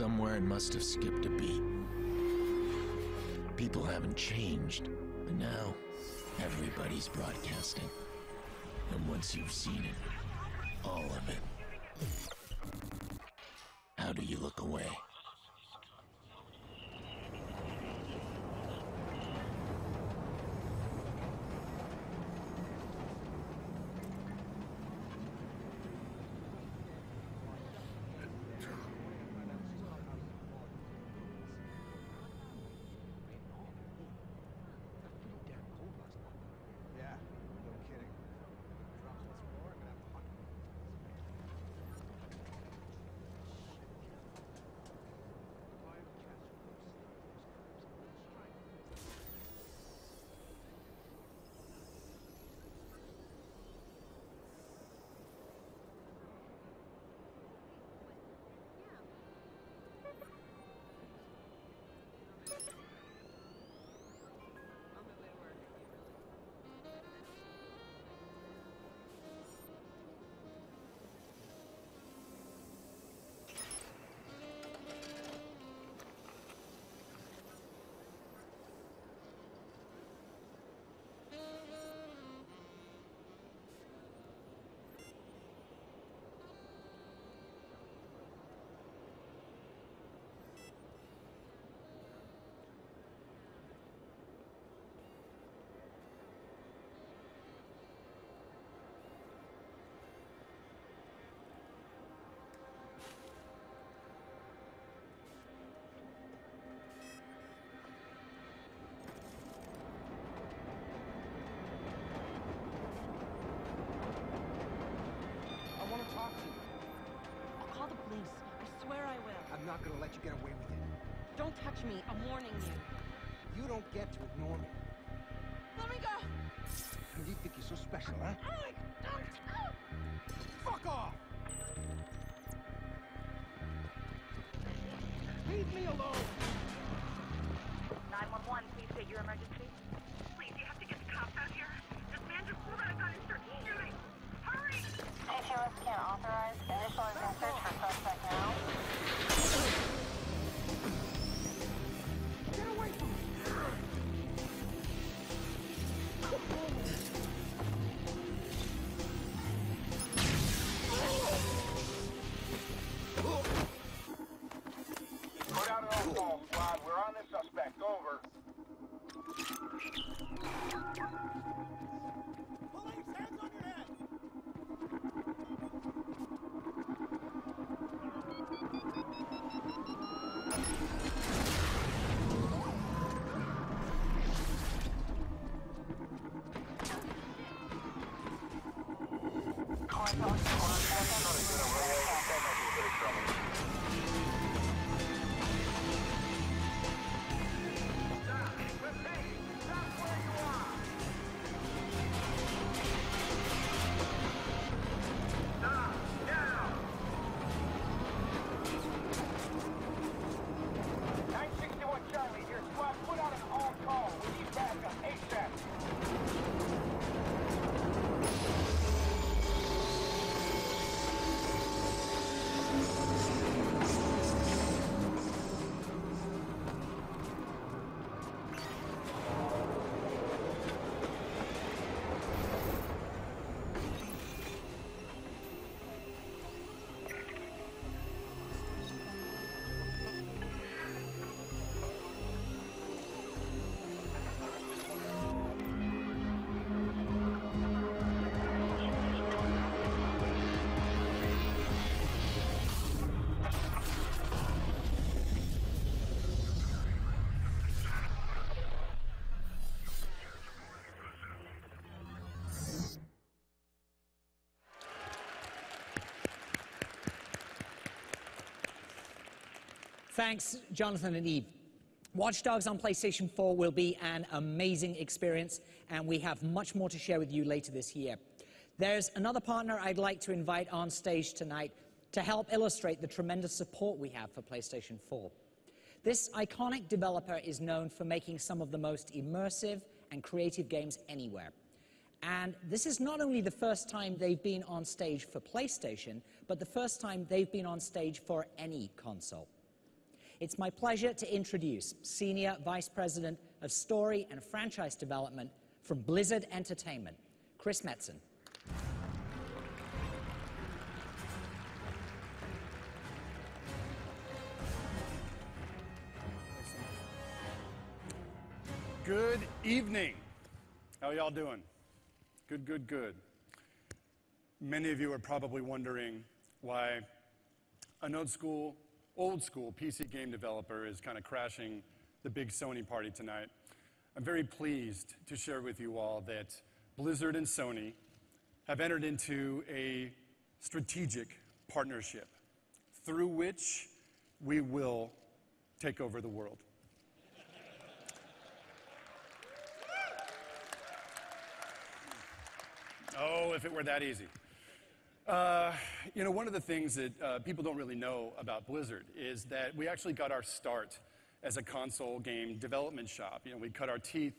Somewhere it must have skipped a beat. People haven't changed, but now everybody's broadcasting. And once you've seen it, all of it, how do you look away? Let you get away with it. Don't touch me. I'm warning you. You don't get to ignore me. Let me go. And You think you're so special, huh? Oh Thanks, Jonathan and Yves. Watch Dogs on PlayStation 4 will be an amazing experience, and we have much more to share with you later this year. There's another partner I'd like to invite on stage tonight to help illustrate the tremendous support we have for PlayStation 4. This iconic developer is known for making some of the most immersive and creative games anywhere. And this is not only the first time they've been on stage for PlayStation, but the first time they've been on stage for any console. It's my pleasure to introduce Senior Vice President of Story and Franchise Development from Blizzard Entertainment, Chris Metzen. Good evening. How y'all doing? Good, good, good. Many of you are probably wondering why an old school, old school PC game developer is kind of crashing the big Sony party tonight. I'm very pleased to share with you all that Blizzard and Sony have entered into a strategic partnership through which we will take over the world. Oh, if it were that easy. Uh, you know, one of the things that uh, people don't really know about Blizzard is that we actually got our start as a console game development shop. You know, we cut our teeth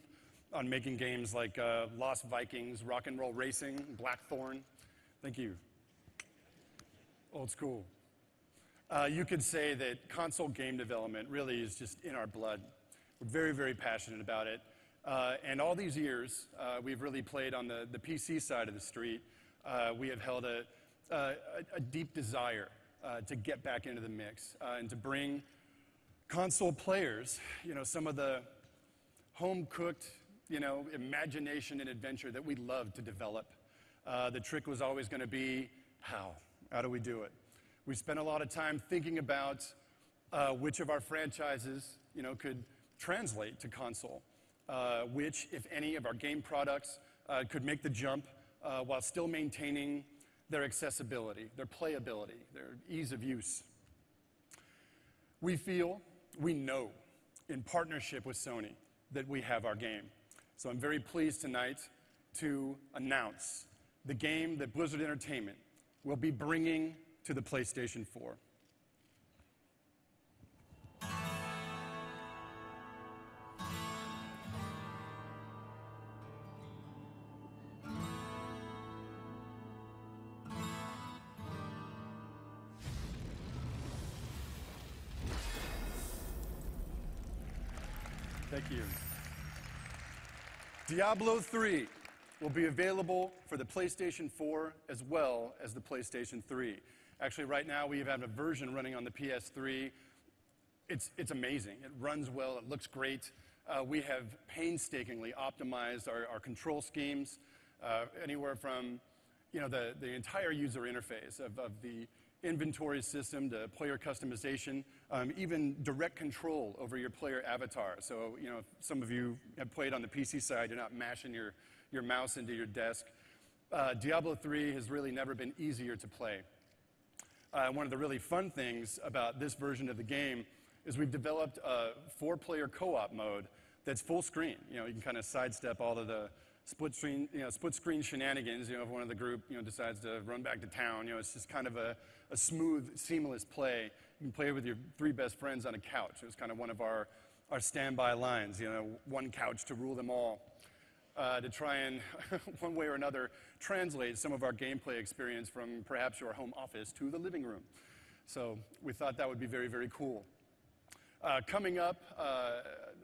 on making games like uh, Lost Vikings, Rock and Roll Racing, Blackthorne. Thank you. Old school. Uh, you could say that console game development really is just in our blood. We're very, very passionate about it. Uh, and all these years, we've really played on the, the PC side of the street. We have held a, a, a deep desire uh, to get back into the mix uh, and to bring console players, you know, some of the home cooked, you know, imagination and adventure that we love to develop. Uh, the trick was always going to be how? How do we do it? We spent a lot of time thinking about uh, which of our franchises, you know, could translate to console, uh, which, if any, of our game products uh, could make the jump uh, while still maintaining their accessibility, their playability, their ease of use. We feel, we know, in partnership with Sony, that we have our game. So I'm very pleased tonight to announce the game that Blizzard Entertainment will be bringing to the PlayStation 4. Diablo 3 will be available for the PlayStation 4 as well as the PlayStation 3. Actually, right now we have a version running on the PS3. It's, it's amazing. It runs well, it looks great. Uh, we have painstakingly optimized our, our control schemes, uh, anywhere from you know, the, the entire user interface of, of the inventory system to player customization, um, even direct control over your player avatar. So, you know, some of you have played on the PC side, you're not mashing your, your mouse into your desk. uh, Diablo 3 has really never been easier to play. Uh, one of the really fun things about this version of the game is we've developed a four-player co-op mode that's full screen. You know, you can kind of sidestep all of the split screen, you know, split screen shenanigans. You know, if one of the group, you know, decides to run back to town, you know, it's just kind of a, a smooth, seamless play. You can play with your three best friends on a couch. It was kind of one of our, our standby lines, you know, one couch to rule them all. Uh, to try and, one way or another, translate some of our gameplay experience from perhaps your home office to the living room. So we thought that would be very, very cool. Uh, coming up, uh,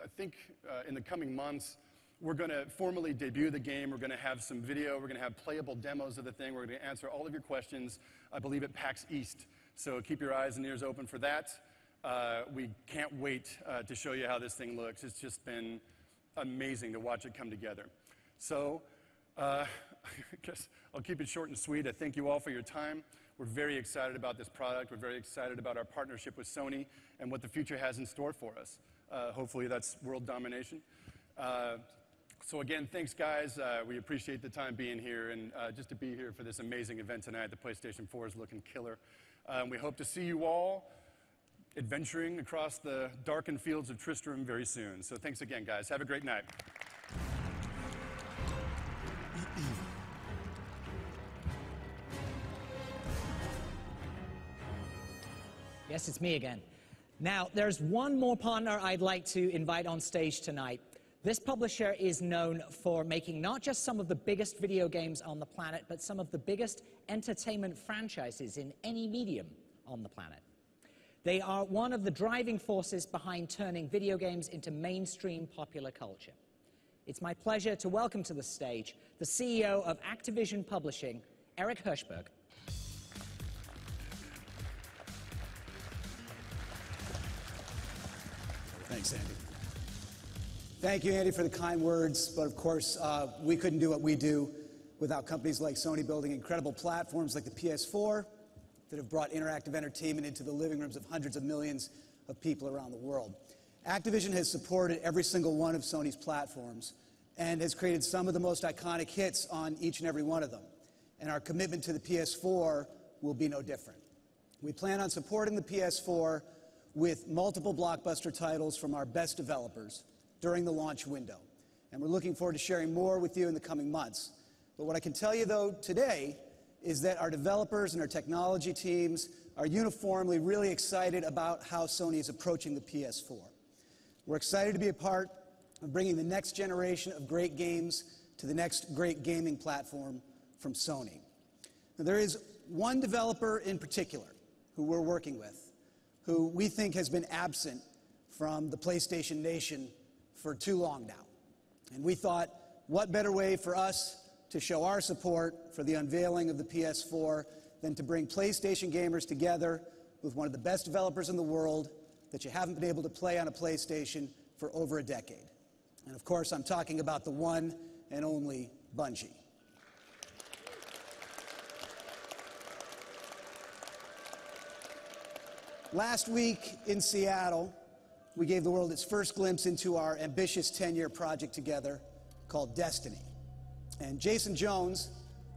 I think uh, in the coming months, we're going to formally debut the game. We're going to have some video. We're going to have playable demos of the thing. We're going to answer all of your questions, I believe, at PAX East. So keep your eyes and ears open for that. Uh, we can't wait uh, to show you how this thing looks. It's just been amazing to watch it come together. So, uh, I guess I'll keep it short and sweet. I thank you all for your time. We're very excited about this product. We're very excited about our partnership with Sony and what the future has in store for us. Uh, hopefully, that's world domination. Uh, so again, thanks guys. Uh, we appreciate the time being here and just to be here for this amazing event tonight. The PlayStation 4 is looking killer. Um, we hope to see you all adventuring across the darkened fields of Tristram very soon. So thanks again, guys. Have a great night. Yes, it's me again. Now, there's one more partner I'd like to invite on stage tonight. This publisher is known for making not just some of the biggest video games on the planet, but some of the biggest entertainment franchises in any medium on the planet. They are one of the driving forces behind turning video games into mainstream popular culture. It's my pleasure to welcome to the stage the CEO of Activision Publishing, Eric Hirshberg. Thanks, Andy. Thank you, Andy, for the kind words. But of course, uh, we couldn't do what we do without companies like Sony building incredible platforms like the PS4 that have brought interactive entertainment into the living rooms of hundreds of millions of people around the world. Activision has supported every single one of Sony's platforms and has created some of the most iconic hits on each and every one of them. And our commitment to the PS4 will be no different. We plan on supporting the PS4 with multiple blockbuster titles from our best developers during the launch window. And we're looking forward to sharing more with you in the coming months. But what I can tell you, though, today is that our developers and our technology teams are uniformly really excited about how Sony is approaching the PS4. We're excited to be a part of bringing the next generation of great games to the next great gaming platform from Sony. Now, there is one developer in particular who we're working with who we think has been absent from the PlayStation Nation for too long now. And we thought, what better way for us to show our support for the unveiling of the PS4 than to bring PlayStation gamers together with one of the best developers in the world that you haven't been able to play on a PlayStation for over a decade. And of course, I'm talking about the one and only Bungie. Last week in Seattle, we gave the world its first glimpse into our ambitious 10 year project together called Destiny. And Jason Jones,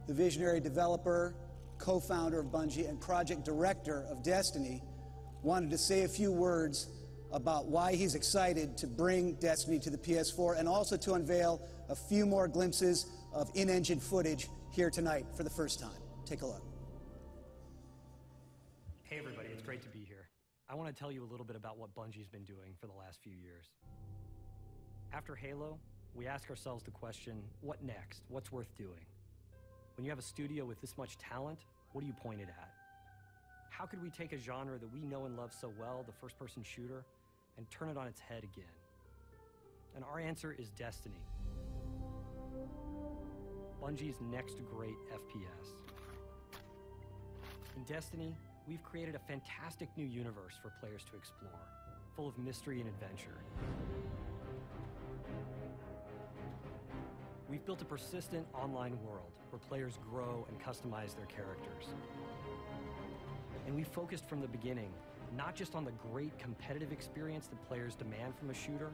the visionary developer, co founder of Bungie, and project director of Destiny, wanted to say a few words about why he's excited to bring Destiny to the PS4 and also to unveil a few more glimpses of in engine footage here tonight for the first time. Take a look. Hey, everybody, it's great to be here. I want to tell you a little bit about what Bungie's been doing for the last few years. After Halo, we ask ourselves the question what next? What's worth doing? When you have a studio with this much talent, what do you point it at? How could we take a genre that we know and love so well, the first person shooter, and turn it on its head again? And our answer is Destiny. Bungie's next great FPS. In Destiny, we've created a fantastic new universe for players to explore, full of mystery and adventure. We've built a persistent online world where players grow and customize their characters. And we focused from the beginning not just on the great competitive experience that players demand from a shooter,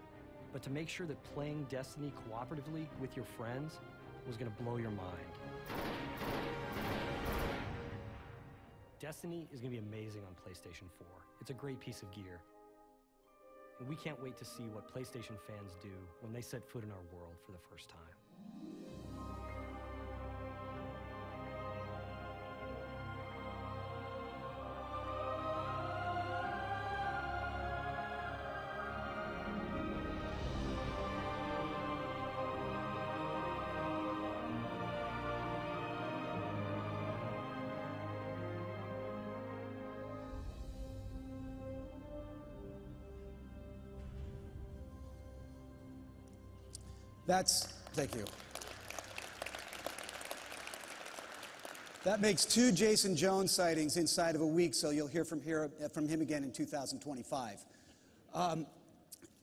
but to make sure that playing Destiny cooperatively with your friends was going to blow your mind. Destiny is going to be amazing on PlayStation 4. It's a great piece of gear. And we can't wait to see what PlayStation fans do when they set foot in our world for the first time. That's, thank you. That makes two Jason Jones sightings inside of a week, so you'll hear from, here, from him again in 2025. Um,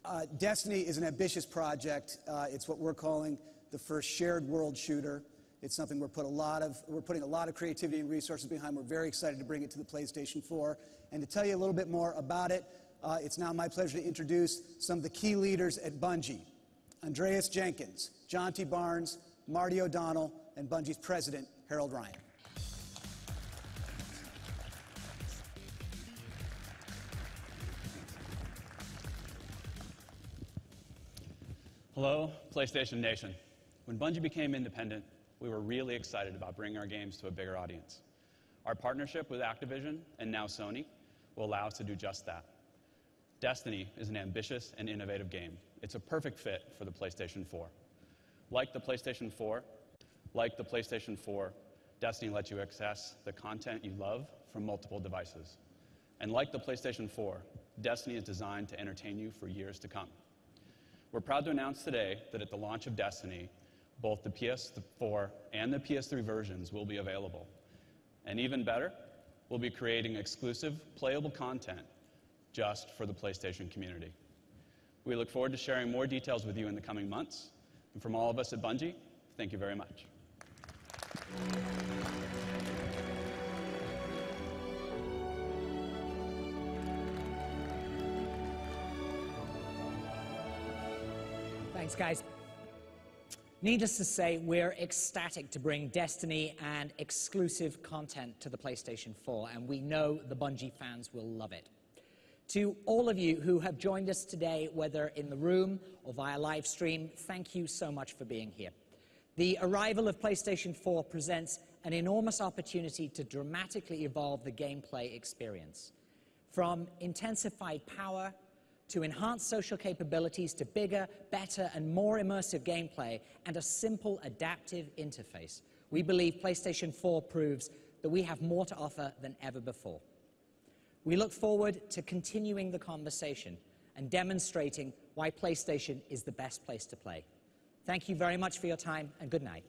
uh, Destiny is an ambitious project. Uh, it's what we're calling the first shared world shooter. It's something we're, put a lot of, we're putting a lot of creativity and resources behind. We're very excited to bring it to the PlayStation 4. And to tell you a little bit more about it, uh, it's now my pleasure to introduce some of the key leaders at Bungie. Andreas Jenkins, Jonty Barnes, Marty O'Donnell, and Bungie's president, Harold Ryan. Hello, PlayStation Nation. When Bungie became independent, we were really excited about bringing our games to a bigger audience. Our partnership with Activision and now Sony will allow us to do just that. Destiny is an ambitious and innovative game. It's a perfect fit for the PlayStation 4. Like the PlayStation 4, like the PlayStation 4, Destiny lets you access the content you love from multiple devices. And like the PlayStation 4, Destiny is designed to entertain you for years to come. We're proud to announce today that at the launch of Destiny, both the PS4 and the PS3 versions will be available. And even better, we'll be creating exclusive playable content just for the PlayStation community. We look forward to sharing more details with you in the coming months. And from all of us at Bungie, thank you very much. Thanks, guys. Needless to say, we're ecstatic to bring Destiny and exclusive content to the PlayStation 4, and we know the Bungie fans will love it. To all of you who have joined us today, whether in the room or via live stream, thank you so much for being here. The arrival of PlayStation 4 presents an enormous opportunity to dramatically evolve the gameplay experience. From intensified power to enhanced social capabilities to bigger, better, and more immersive gameplay and a simple adaptive interface, we believe PlayStation 4 proves that we have more to offer than ever before. We look forward to continuing the conversation and demonstrating why PlayStation is the best place to play. Thank you very much for your time and good night.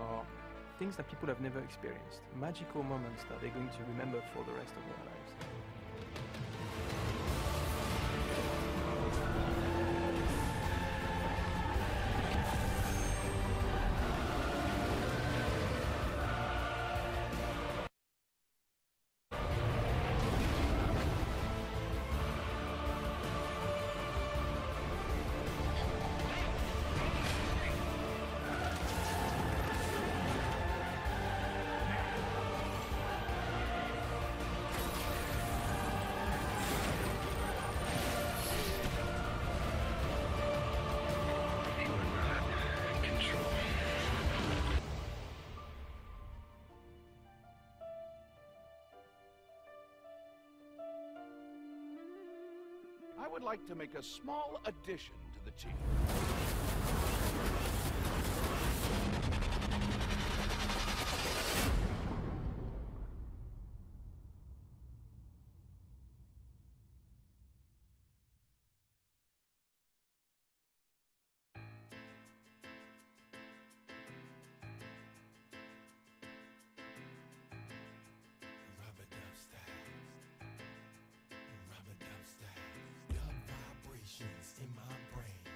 Are things that people have never experienced, magical moments that they're going to remember for the rest of their lives. I would like to make a small addition to the team.